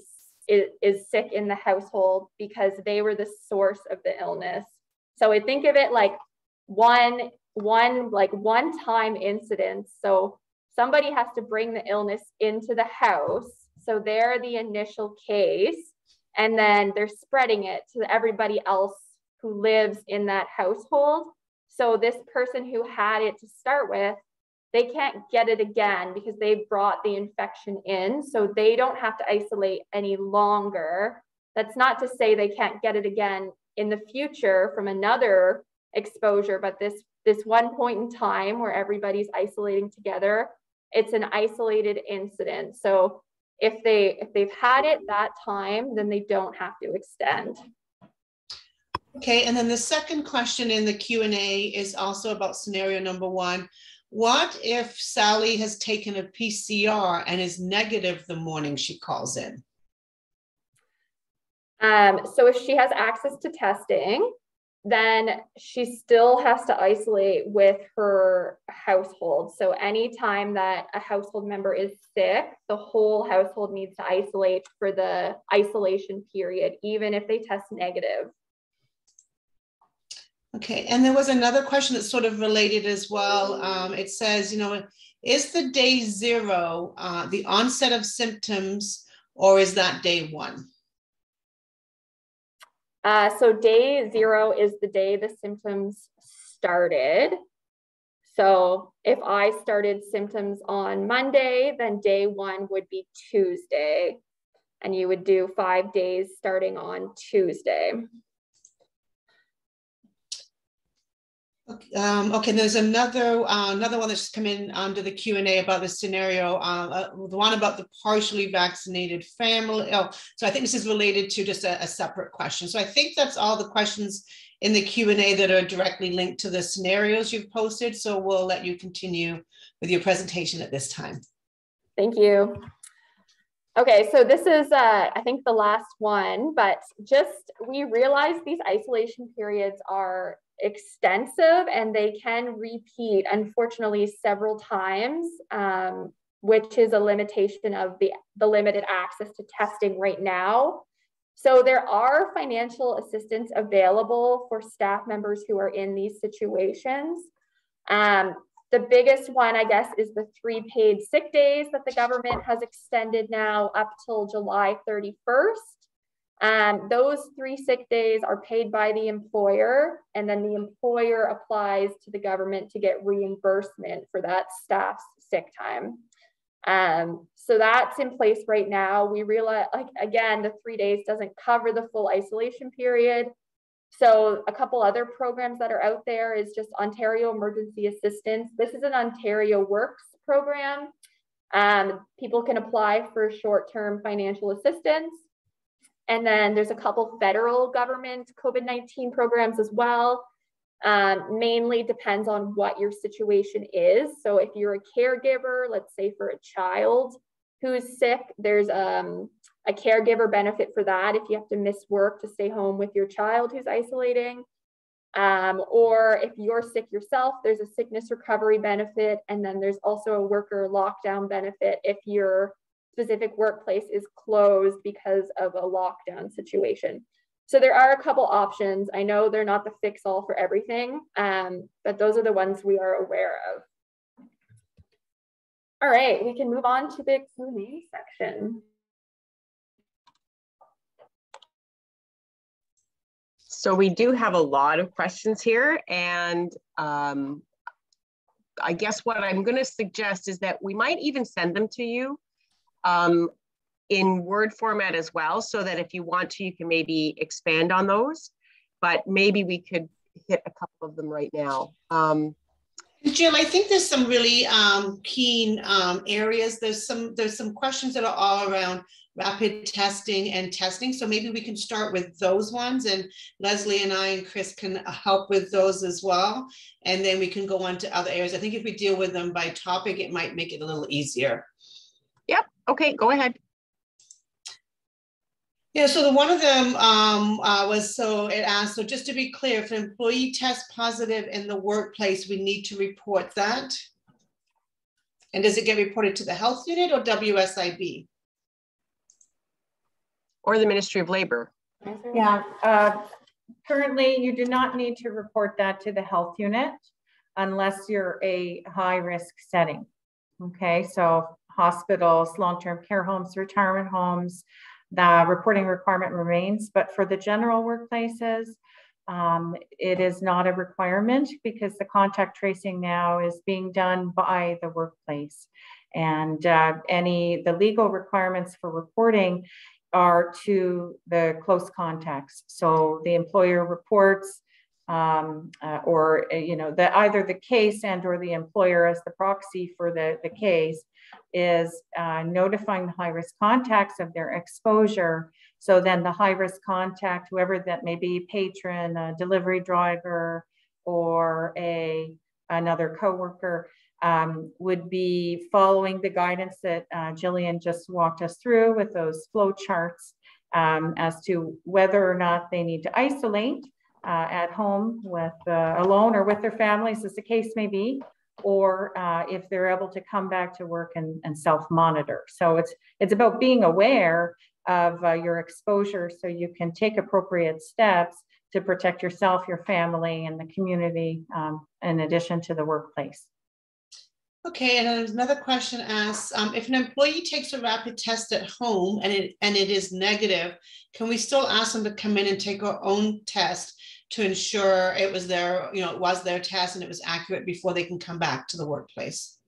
is, is sick in the household because they were the source of the illness. So I think of it like one one like one time incident. So somebody has to bring the illness into the house. So they're the initial case and then they're spreading it to everybody else who lives in that household. So this person who had it to start with, they can't get it again because they brought the infection in. So they don't have to isolate any longer. That's not to say they can't get it again in the future from another exposure, but this this one point in time where everybody's isolating together, it's an isolated incident. So if they if they've had it that time, then they don't have to extend. Okay, and then the second question in the Q&A is also about scenario number one. What if Sally has taken a PCR and is negative the morning she calls in? Um, so if she has access to testing, then she still has to isolate with her household. So anytime that a household member is sick, the whole household needs to isolate for the isolation period, even if they test negative. Okay, and there was another question that's sort of related as well. Um, it says, you know, is the day zero uh, the onset of symptoms or is that day one? Uh, so day zero is the day the symptoms started. So if I started symptoms on Monday, then day one would be Tuesday. And you would do five days starting on Tuesday. Um, okay, there's another uh, another one that's come in under the Q and A about the scenario. Uh, uh, the one about the partially vaccinated family. Oh, so I think this is related to just a, a separate question. So I think that's all the questions in the Q and A that are directly linked to the scenarios you've posted. So we'll let you continue with your presentation at this time. Thank you. Okay, so this is, uh, I think, the last one, but just we realize these isolation periods are extensive and they can repeat, unfortunately, several times, um, which is a limitation of the, the limited access to testing right now. So there are financial assistance available for staff members who are in these situations. Um, the biggest one, I guess, is the three paid sick days that the government has extended now up till July 31st. Um, those three sick days are paid by the employer, and then the employer applies to the government to get reimbursement for that staff's sick time. Um, so that's in place right now. We realize, like, again, the three days doesn't cover the full isolation period. So a couple other programs that are out there is just Ontario Emergency Assistance. This is an Ontario Works program. Um, people can apply for short-term financial assistance. And then there's a couple federal government COVID-19 programs as well. Um, mainly depends on what your situation is. So if you're a caregiver, let's say for a child who's sick, there's um, a caregiver benefit for that if you have to miss work to stay home with your child who's isolating. Um, or if you're sick yourself, there's a sickness recovery benefit. And then there's also a worker lockdown benefit if you're specific workplace is closed because of a lockdown situation. So there are a couple options. I know they're not the fix all for everything, um, but those are the ones we are aware of. All right, we can move on to the Q&A section. So we do have a lot of questions here and um, I guess what I'm gonna suggest is that we might even send them to you um, in Word format as well, so that if you want to, you can maybe expand on those. But maybe we could hit a couple of them right now. Um, Jill, I think there's some really um, keen um, areas. There's some there's some questions that are all around rapid testing and testing. So maybe we can start with those ones, and Leslie and I and Chris can help with those as well, and then we can go on to other areas. I think if we deal with them by topic, it might make it a little easier. Yep. Okay, go ahead. Yeah, so the one of them um, uh, was so it asked, so just to be clear, if an employee tests positive in the workplace, we need to report that. And does it get reported to the health unit or WSIB? Or the Ministry of Labor? Yeah, uh, currently you do not need to report that to the health unit unless you're a high risk setting. Okay, so hospitals, long-term care homes, retirement homes, the reporting requirement remains, but for the general workplaces, um, it is not a requirement because the contact tracing now is being done by the workplace. And uh, any, the legal requirements for reporting are to the close contacts. So the employer reports um, uh, or, uh, you know, the, either the case and or the employer as the proxy for the, the case is uh, notifying the high risk contacts of their exposure. So then the high risk contact, whoever that may be, patron, a delivery driver, or a another coworker, um, would be following the guidance that uh, Jillian just walked us through with those flow charts um, as to whether or not they need to isolate uh, at home with uh, alone or with their families, as the case may be, or uh, if they're able to come back to work and, and self-monitor. So it's it's about being aware of uh, your exposure so you can take appropriate steps to protect yourself, your family, and the community um, in addition to the workplace. Okay, and another question asks, um, if an employee takes a rapid test at home and it, and it is negative, can we still ask them to come in and take our own test to ensure it was their, you know, it was their test and it was accurate before they can come back to the workplace?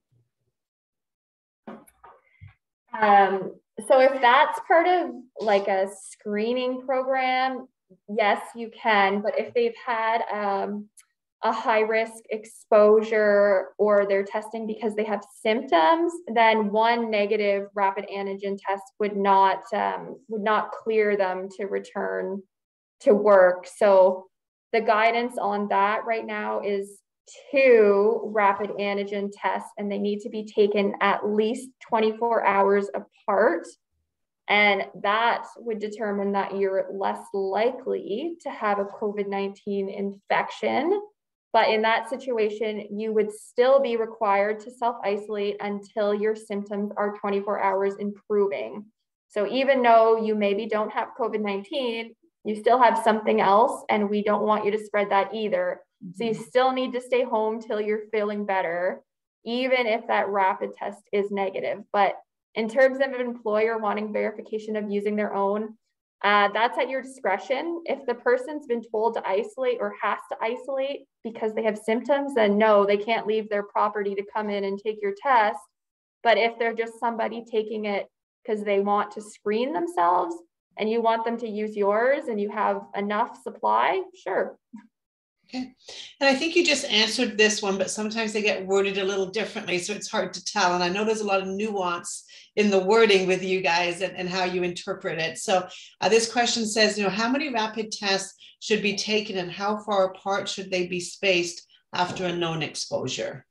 Um, so if that's part of like a screening program, yes, you can. But if they've had um, a high risk exposure or they're testing because they have symptoms, then one negative rapid antigen test would not um, would not clear them to return to work. So the guidance on that right now is two rapid antigen tests, and they need to be taken at least 24 hours apart. And that would determine that you're less likely to have a COVID 19 infection. But in that situation, you would still be required to self isolate until your symptoms are 24 hours improving. So even though you maybe don't have COVID 19, you still have something else and we don't want you to spread that either. So you mm-hmm. still need to stay home till you're feeling better even if that rapid test is negative. But in terms of an employer wanting verification of using their own uh, that's at your discretion. If the person's been told to isolate or has to isolate because they have symptoms then no they can't leave their property to come in and take your test. But if they're just somebody taking it because they want to screen themselves and you want them to use yours and you have enough supply, sure. Okay. And I think you just answered this one, but sometimes they get worded a little differently. So it's hard to tell. And I know there's a lot of nuance in the wording with you guys and, and how you interpret it. So uh, this question says, you know, how many rapid tests should be taken and how far apart should they be spaced after a known exposure?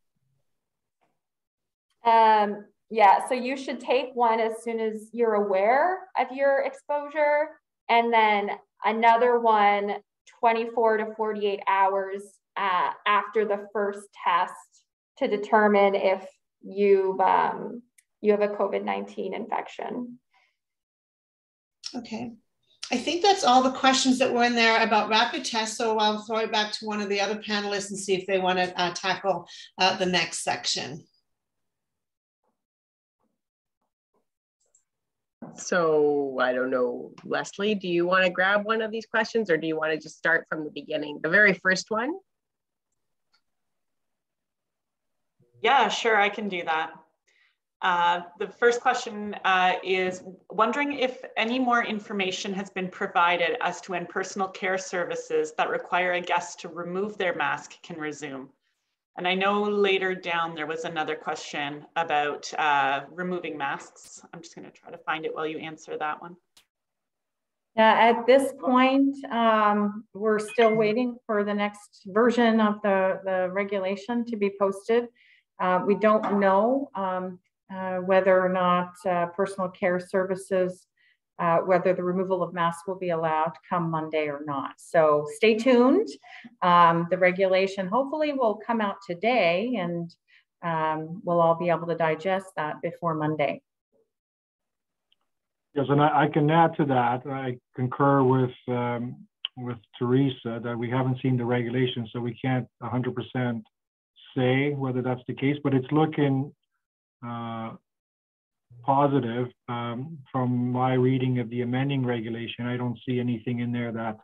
Um, yeah, so you should take one as soon as you're aware of your exposure, and then another one 24 to 48 hours uh, after the first test to determine if you've um, you have a COVID 19 infection. Okay. I think that's all the questions that were in there about rapid tests. So I'll throw it back to one of the other panelists and see if they want to uh, tackle uh, the next section. So I don't know, Leslie, do you want to grab one of these questions or do you want to just start from the beginning? The very first one? Yeah, sure, I can do that. Uh, the first question uh, is wondering if any more information has been provided as to when personal care services that require a guest to remove their mask can resume. And I know later down there was another question about uh, removing masks. I'm just going to try to find it while you answer that one. Yeah, at this point, um, we're still waiting for the next version of the, the regulation to be posted. Uh, we don't know um, uh, whether or not uh, personal care services uh, whether the removal of masks will be allowed come Monday or not. So stay tuned. Um, the regulation hopefully will come out today and um, we'll all be able to digest that before Monday. Yes, and I, I can add to that. I concur with um, with Teresa that we haven't seen the regulation, so we can't 100% say whether that's the case, but it's looking uh, positive um, from my reading of the amending regulation. I don't see anything in there that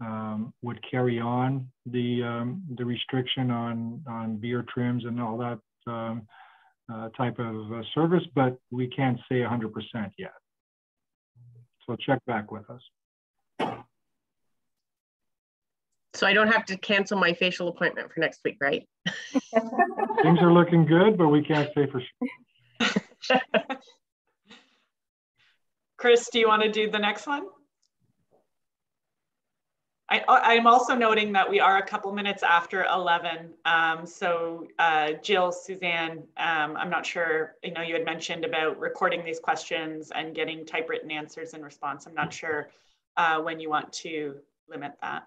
um, would carry on the um, the restriction on on beer trims and all that um, uh, type of uh, service, but we can't say 100% yet. So check back with us. So I don't have to cancel my facial appointment for next week, right? Things are looking good, but we can't say for sure. Chris, do you want to do the next one? I, am also noting that we are a couple minutes after 11. Um, so uh, Jill, Suzanne, um, I'm not sure, you know, you had mentioned about recording these questions and getting typewritten answers in response. I'm not sure uh, when you want to limit that.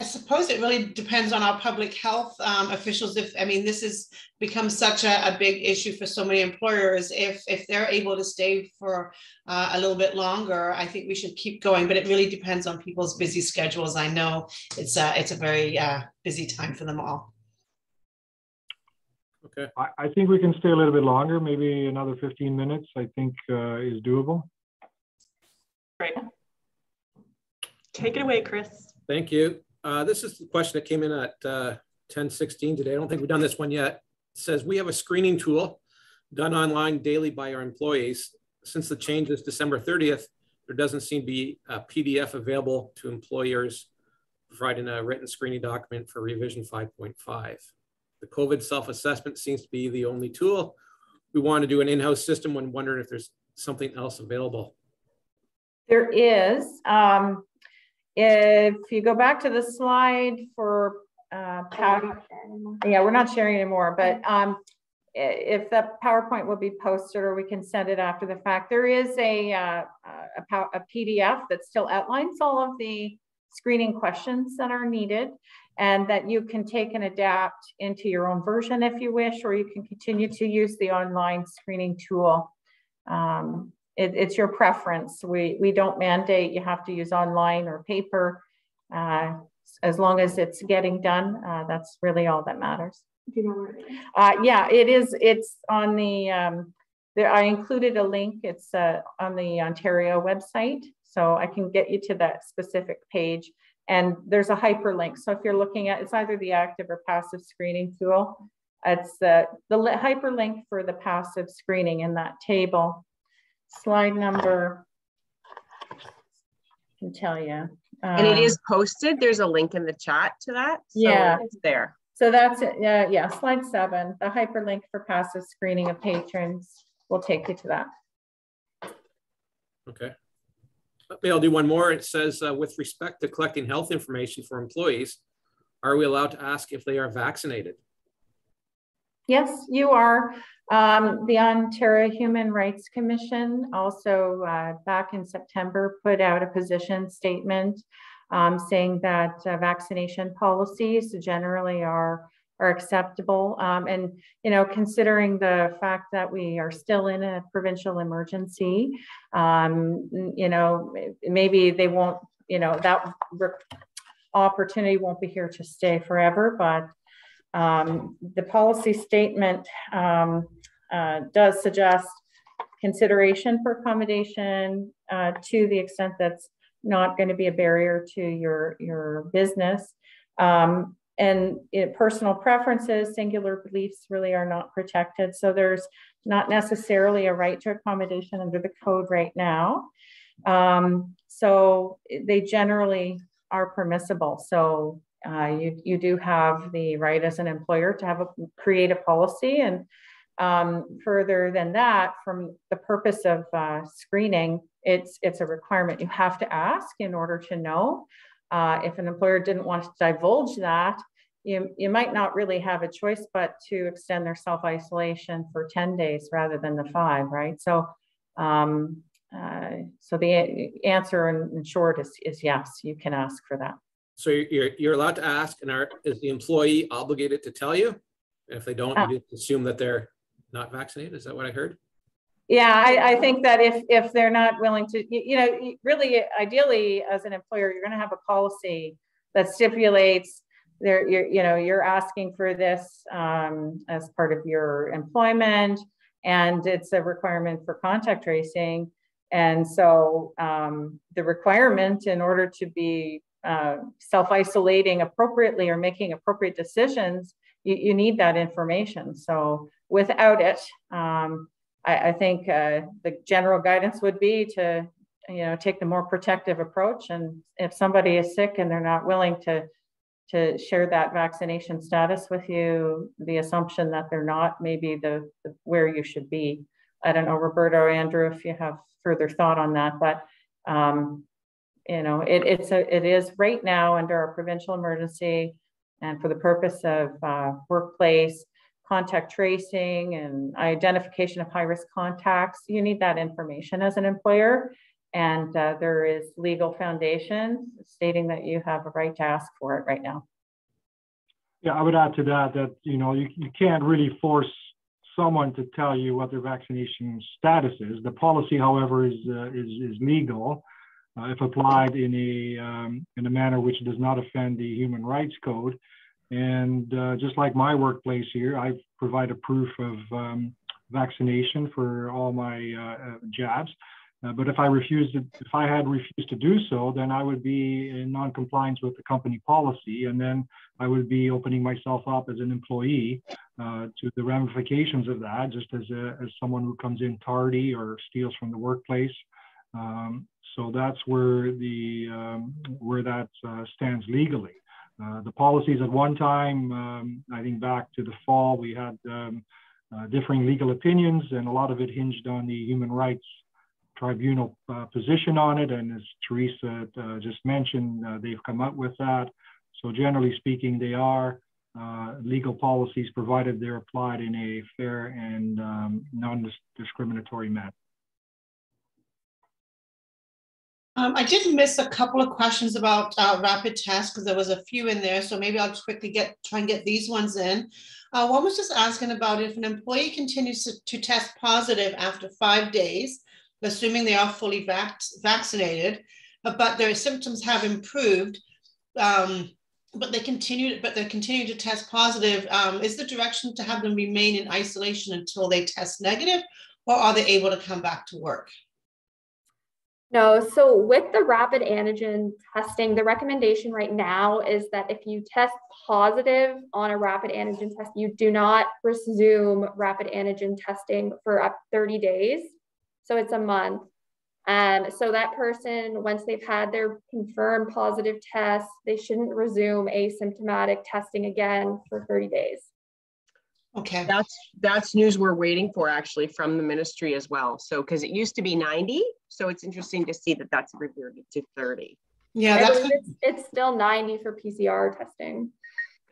I suppose it really depends on our public health um, officials. If I mean, this has become such a, a, big issue for so many employers. If if they're able to stay for uh, a little bit longer, I think we should keep going. But it really depends on people's busy schedules. I know it's a, it's a very uh, busy time for them all. Okay. I, I, think we can stay a little bit longer, maybe another 15 minutes. I think uh, is doable. Great. Take it away, Chris. Thank you. Uh, this is the question that came in at uh, 1016 today. I don't think we've done this one yet. It says, we have a screening tool done online daily by our employees. Since the change is December 30th, there doesn't seem to be a PDF available to employers providing a written screening document for revision 5.5. The COVID self-assessment seems to be the only tool. We want to do an in-house system when wondering if there's something else available. There is. Um, if you go back to the slide for uh, power, yeah, we're not sharing anymore, but um, if the PowerPoint will be posted or we can send it after the fact, there is a, uh, a, a PDF that still outlines all of the screening questions that are needed and that you can take and adapt into your own version if you wish, or you can continue to use the online screening tool. Um, it, it's your preference. We, we don't mandate you have to use online or paper. Uh, as long as it's getting done, uh, that's really all that matters. Do you know where it is? Uh, yeah, it is. It's on the, um, there, I included a link. It's uh, on the Ontario website. So I can get you to that specific page. And there's a hyperlink. So if you're looking at, it's either the active or passive screening tool. It's the, the hyperlink for the passive screening in that table slide number, I can tell you. Um, and it is um, posted. There's a link in the chat to that. So yeah. It's there. So that's it. Yeah, yeah. Slide seven, the hyperlink for passive screening of patrons will take you to that. Okay. Maybe I'll do one more. It says, uh, with respect to collecting health information for employees, are we allowed to ask if they are vaccinated? Yes, you are. Um, the Ontario Human Rights Commission also uh, back in September put out a position statement um, saying that uh, vaccination policies generally are are acceptable. Um, and you know, considering the fact that we are still in a provincial emergency, um, you know, maybe they won't, you know, that opportunity won't be here to stay forever, but um, the policy statement um, uh, does suggest consideration for accommodation uh, to the extent that's not going to be a barrier to your, your business. Um, and it, personal preferences, singular beliefs really are not protected. So there's not necessarily a right to accommodation under the code right now. Um, so they generally are permissible. So uh, you, you do have the right as an employer to have a create a policy and um, further than that from the purpose of uh, screening it's it's a requirement. You have to ask in order to know. Uh, if an employer didn't want to divulge that you, you might not really have a choice but to extend their self-isolation for 10 days rather than the five right? So um, uh, so the answer in, in short is, is yes, you can ask for that. So you're, you're allowed to ask and are, is the employee obligated to tell you? And if they don't, Uh. you just assume that they're not vaccinated? Is that what I heard? Yeah, I, I think that if, if they're not willing to, you, you know, really ideally as an employer, you're gonna have a policy that stipulates there, you're, you know, you're asking for this um, as part of your employment and it's a requirement for contact tracing. And so um, the requirement in order to be uh, self-isolating appropriately or making appropriate decisions, you, you need that information. So without it, um, I, I think uh, the general guidance would be to, you know, take the more protective approach. And if somebody is sick and they're not willing to to share that vaccination status with you, the assumption that they're not maybe the, the where you should be. I don't know, Roberto Andrew, if you have further thought on that, but um, you know, it, it's a, it is right now under our provincial emergency and for the purpose of uh, workplace contact tracing and identification of high risk contacts, you need that information as an employer. And uh, there is legal foundation stating that you have a right to ask for it right now. Yeah, I would add to that that you know you, you can't really force someone to tell you what their vaccination status is. The policy, however, is uh, is, is legal uh, if applied in a um, in a manner which does not offend the Human Rights Code. And uh, just like my workplace here, I provide a proof of um, vaccination for all my uh, jabs. Uh, but if I refused, to, if I had refused to do so, then I would be in non-compliance with the company policy, and then I would be opening myself up as an employee uh, to the ramifications of that, just as a, as someone who comes in tardy or steals from the workplace. Um, so that's where the um, where that uh, stands legally. Uh, the policies at one time, um, I think back to the fall, we had um, uh, differing legal opinions, and a lot of it hinged on the human rights tribunal uh, position on it. And as Teresa uh, just mentioned, uh, they've come up with that. So generally speaking, they are legal policies provided they're applied in a fair and um, non-discriminatory manner. Um, I did miss a couple of questions about uh, rapid tests because there was a few in there. So maybe I'll quickly get try and get these ones in. Uh, one was just asking about if an employee continues to, to test positive after five days, assuming they are fully vac- vaccinated, uh, but their symptoms have improved, um, but they continue, but they're continuing to test positive. Um, is the direction to have them remain in isolation until they test negative, or are they able to come back to work? No, so with the rapid antigen testing, the recommendation right now is that if you test positive on a rapid antigen test, you do not resume rapid antigen testing for up 30 days. So it's a month. Um, so that person, once they've had their confirmed positive test, they shouldn't resume asymptomatic testing again for 30 days. Okay. That's that's news we're waiting for actually from the ministry as well. So because it used to be 90, so it's interesting to see that that's reverted to 30. Yeah, that's believe it's, it's still 90 for PCR testing.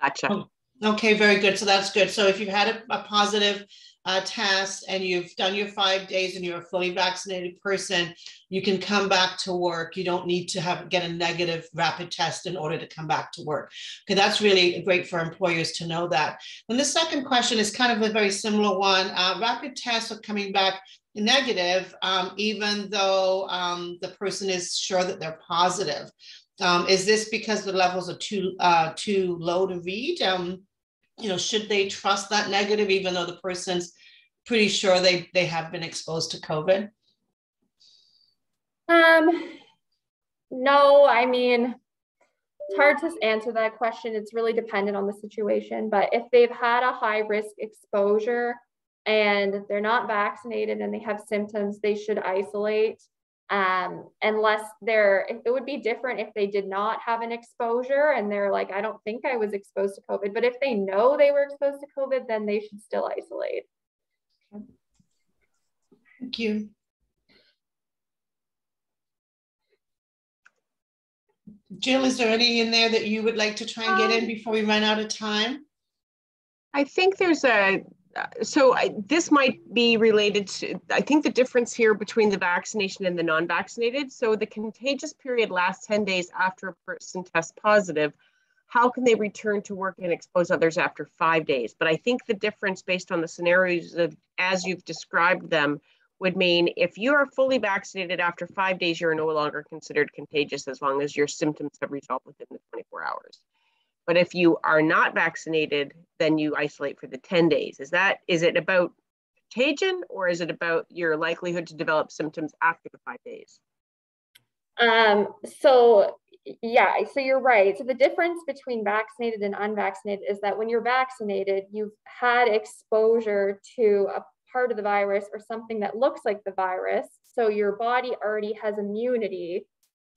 Gotcha. Oh. okay. Very good. So that's good. So if you've had a, a positive uh, test and you've done your five days and you're a fully vaccinated person, you can come back to work. You don't need to have get a negative rapid test in order to come back to work. Okay, that's really great for employers to know that. And the second question is kind of a very similar one. Uh, rapid tests are coming back negative, um, even though um, the person is sure that they're positive. Um, is this because the levels are too uh, too low to read? Um, you know, should they trust that negative, even though the person's pretty sure they they have been exposed to COVID? Um, no, I mean, it's hard to answer that question. It's really dependent on the situation. But if they've had a high risk exposure and they're not vaccinated and they have symptoms, they should isolate. Um, unless they're, it would be different if they did not have an exposure and they're like, I don't think I was exposed to COVID. But if they know they were exposed to COVID, then they should still isolate. Thank you. Jill, is there any in there that you would like to try and get in before we run out of time? I think there's a so I, this might be related to, I think the difference here between the vaccination and the non-vaccinated. So the contagious period lasts 10 days after a person tests positive. How can they return to work and expose others after five days? But I think the difference based on the scenarios of, as you've described them would mean if you are fully vaccinated after five days, you're no longer considered contagious as long as your symptoms have resolved within the 24 hours. But if you are not vaccinated, then you isolate for the 10 days. Is that, is it about contagion or is it about your likelihood to develop symptoms after the five days? Um, so yeah, so you're right. So the difference between vaccinated and unvaccinated is that when you're vaccinated, you've had exposure to a part of the virus or something that looks like the virus. So your body already has immunity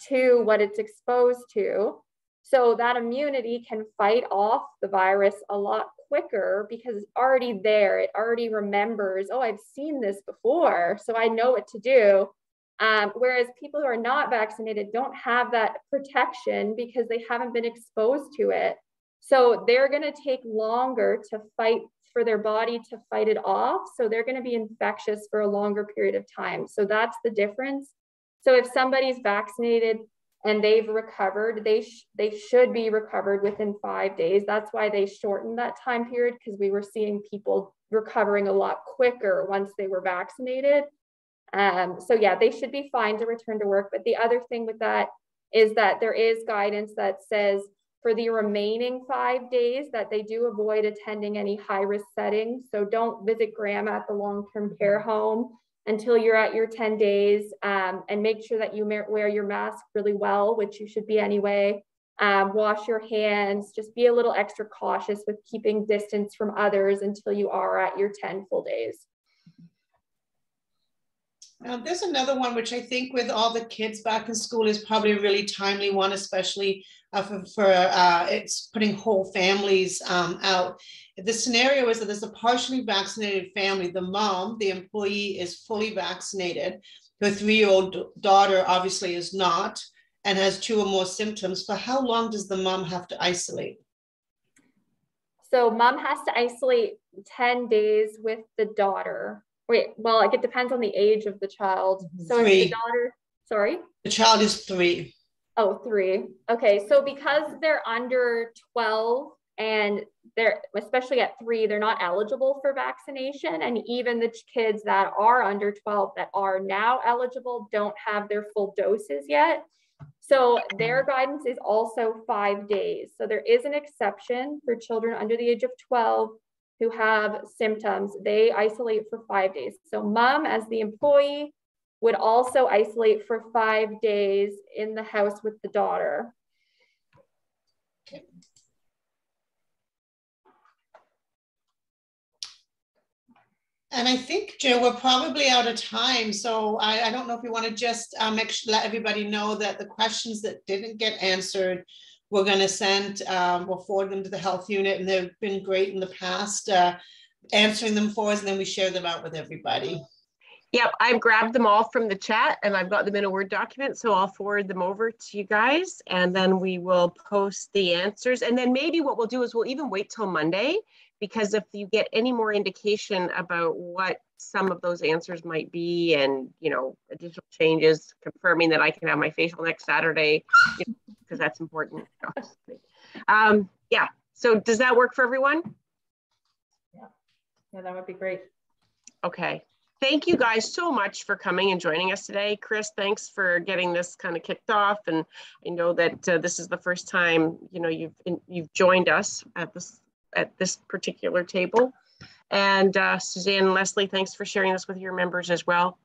to what it's exposed to. So that immunity can fight off the virus a lot quicker because it's already there. It already remembers, oh, I've seen this before, so I know what to do. Um, whereas people who are not vaccinated don't have that protection because they haven't been exposed to it. So they're going to take longer to fight for their body to fight it off. So they're going to be infectious for a longer period of time. So that's the difference. So if somebody's vaccinated and they've recovered, they sh- they should be recovered within five days. That's why they shortened that time period because we were seeing people recovering a lot quicker once they were vaccinated. Um, so yeah, they should be fine to return to work. But the other thing with that is that there is guidance that says for the remaining five days that they do avoid attending any high risk settings. So don't visit grandma at the long-term care home until you're at your 10 days um, and make sure that you wear your mask really well, which you should be anyway. Um, wash your hands, just be a little extra cautious with keeping distance from others until you are at your 10 full days. Now, there's another one which I think with all the kids back in school is probably a really timely one, especially uh, for, for uh, it's putting whole families um, out. The scenario is that there's a partially vaccinated family. The mom, the employee, is fully vaccinated. Her three-year-old daughter obviously is not and has two or more symptoms. For how long does the mom have to isolate? So mom has to isolate 10 days with the daughter Wait, well, like it depends on the age of the child. So three. if the daughter, sorry? The child is three. Oh, three. Okay. So because they're under 12 and they're, especially at three, they're not eligible for vaccination. And even the kids that are under 12 that are now eligible don't have their full doses yet. So their guidance is also five days. So there is an exception for children under the age of 12 who have symptoms, they isolate for five days. So mom as the employee would also isolate for five days in the house with the daughter. And I think, Joe, we're probably out of time. So I, I don't know if you want to just um, let everybody know that the questions that didn't get answered, we're going to send, um, we'll forward them to the health unit, and they've been great in the past uh, answering them for us, and then we share them out with everybody. Yep, I've grabbed them all from the chat and I've got them in a Word document, so I'll forward them over to you guys and then we will post the answers. And then maybe what we'll do is we'll even wait till Monday because if you get any more indication about what some of those answers might be and, you know, additional changes confirming that I can have my facial next Saturday, you know, because that's important. Um, yeah, so does that work for everyone? Yeah, yeah, that would be great. Okay. Thank you guys so much for coming and joining us today. Chris, thanks for getting this kind of kicked off. And I know that uh, this is the first time, you know, you've you've joined us at this at this particular table. And uh, Suzanne and Leslie, thanks for sharing this with your members as well.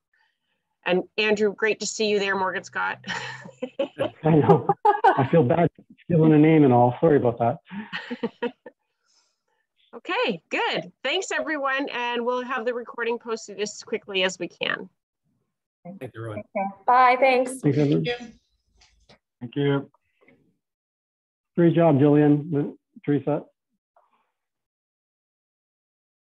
And Andrew, great to see you there, Morgan Scott. I know. I feel bad stealing a name and all. Sorry about that. okay, good. Thanks, everyone. And we'll have the recording posted as quickly as we can. Thank you, Roy. Bye, thanks. Thanks, Thank you. Thank you. Great job, Jillian, Teresa.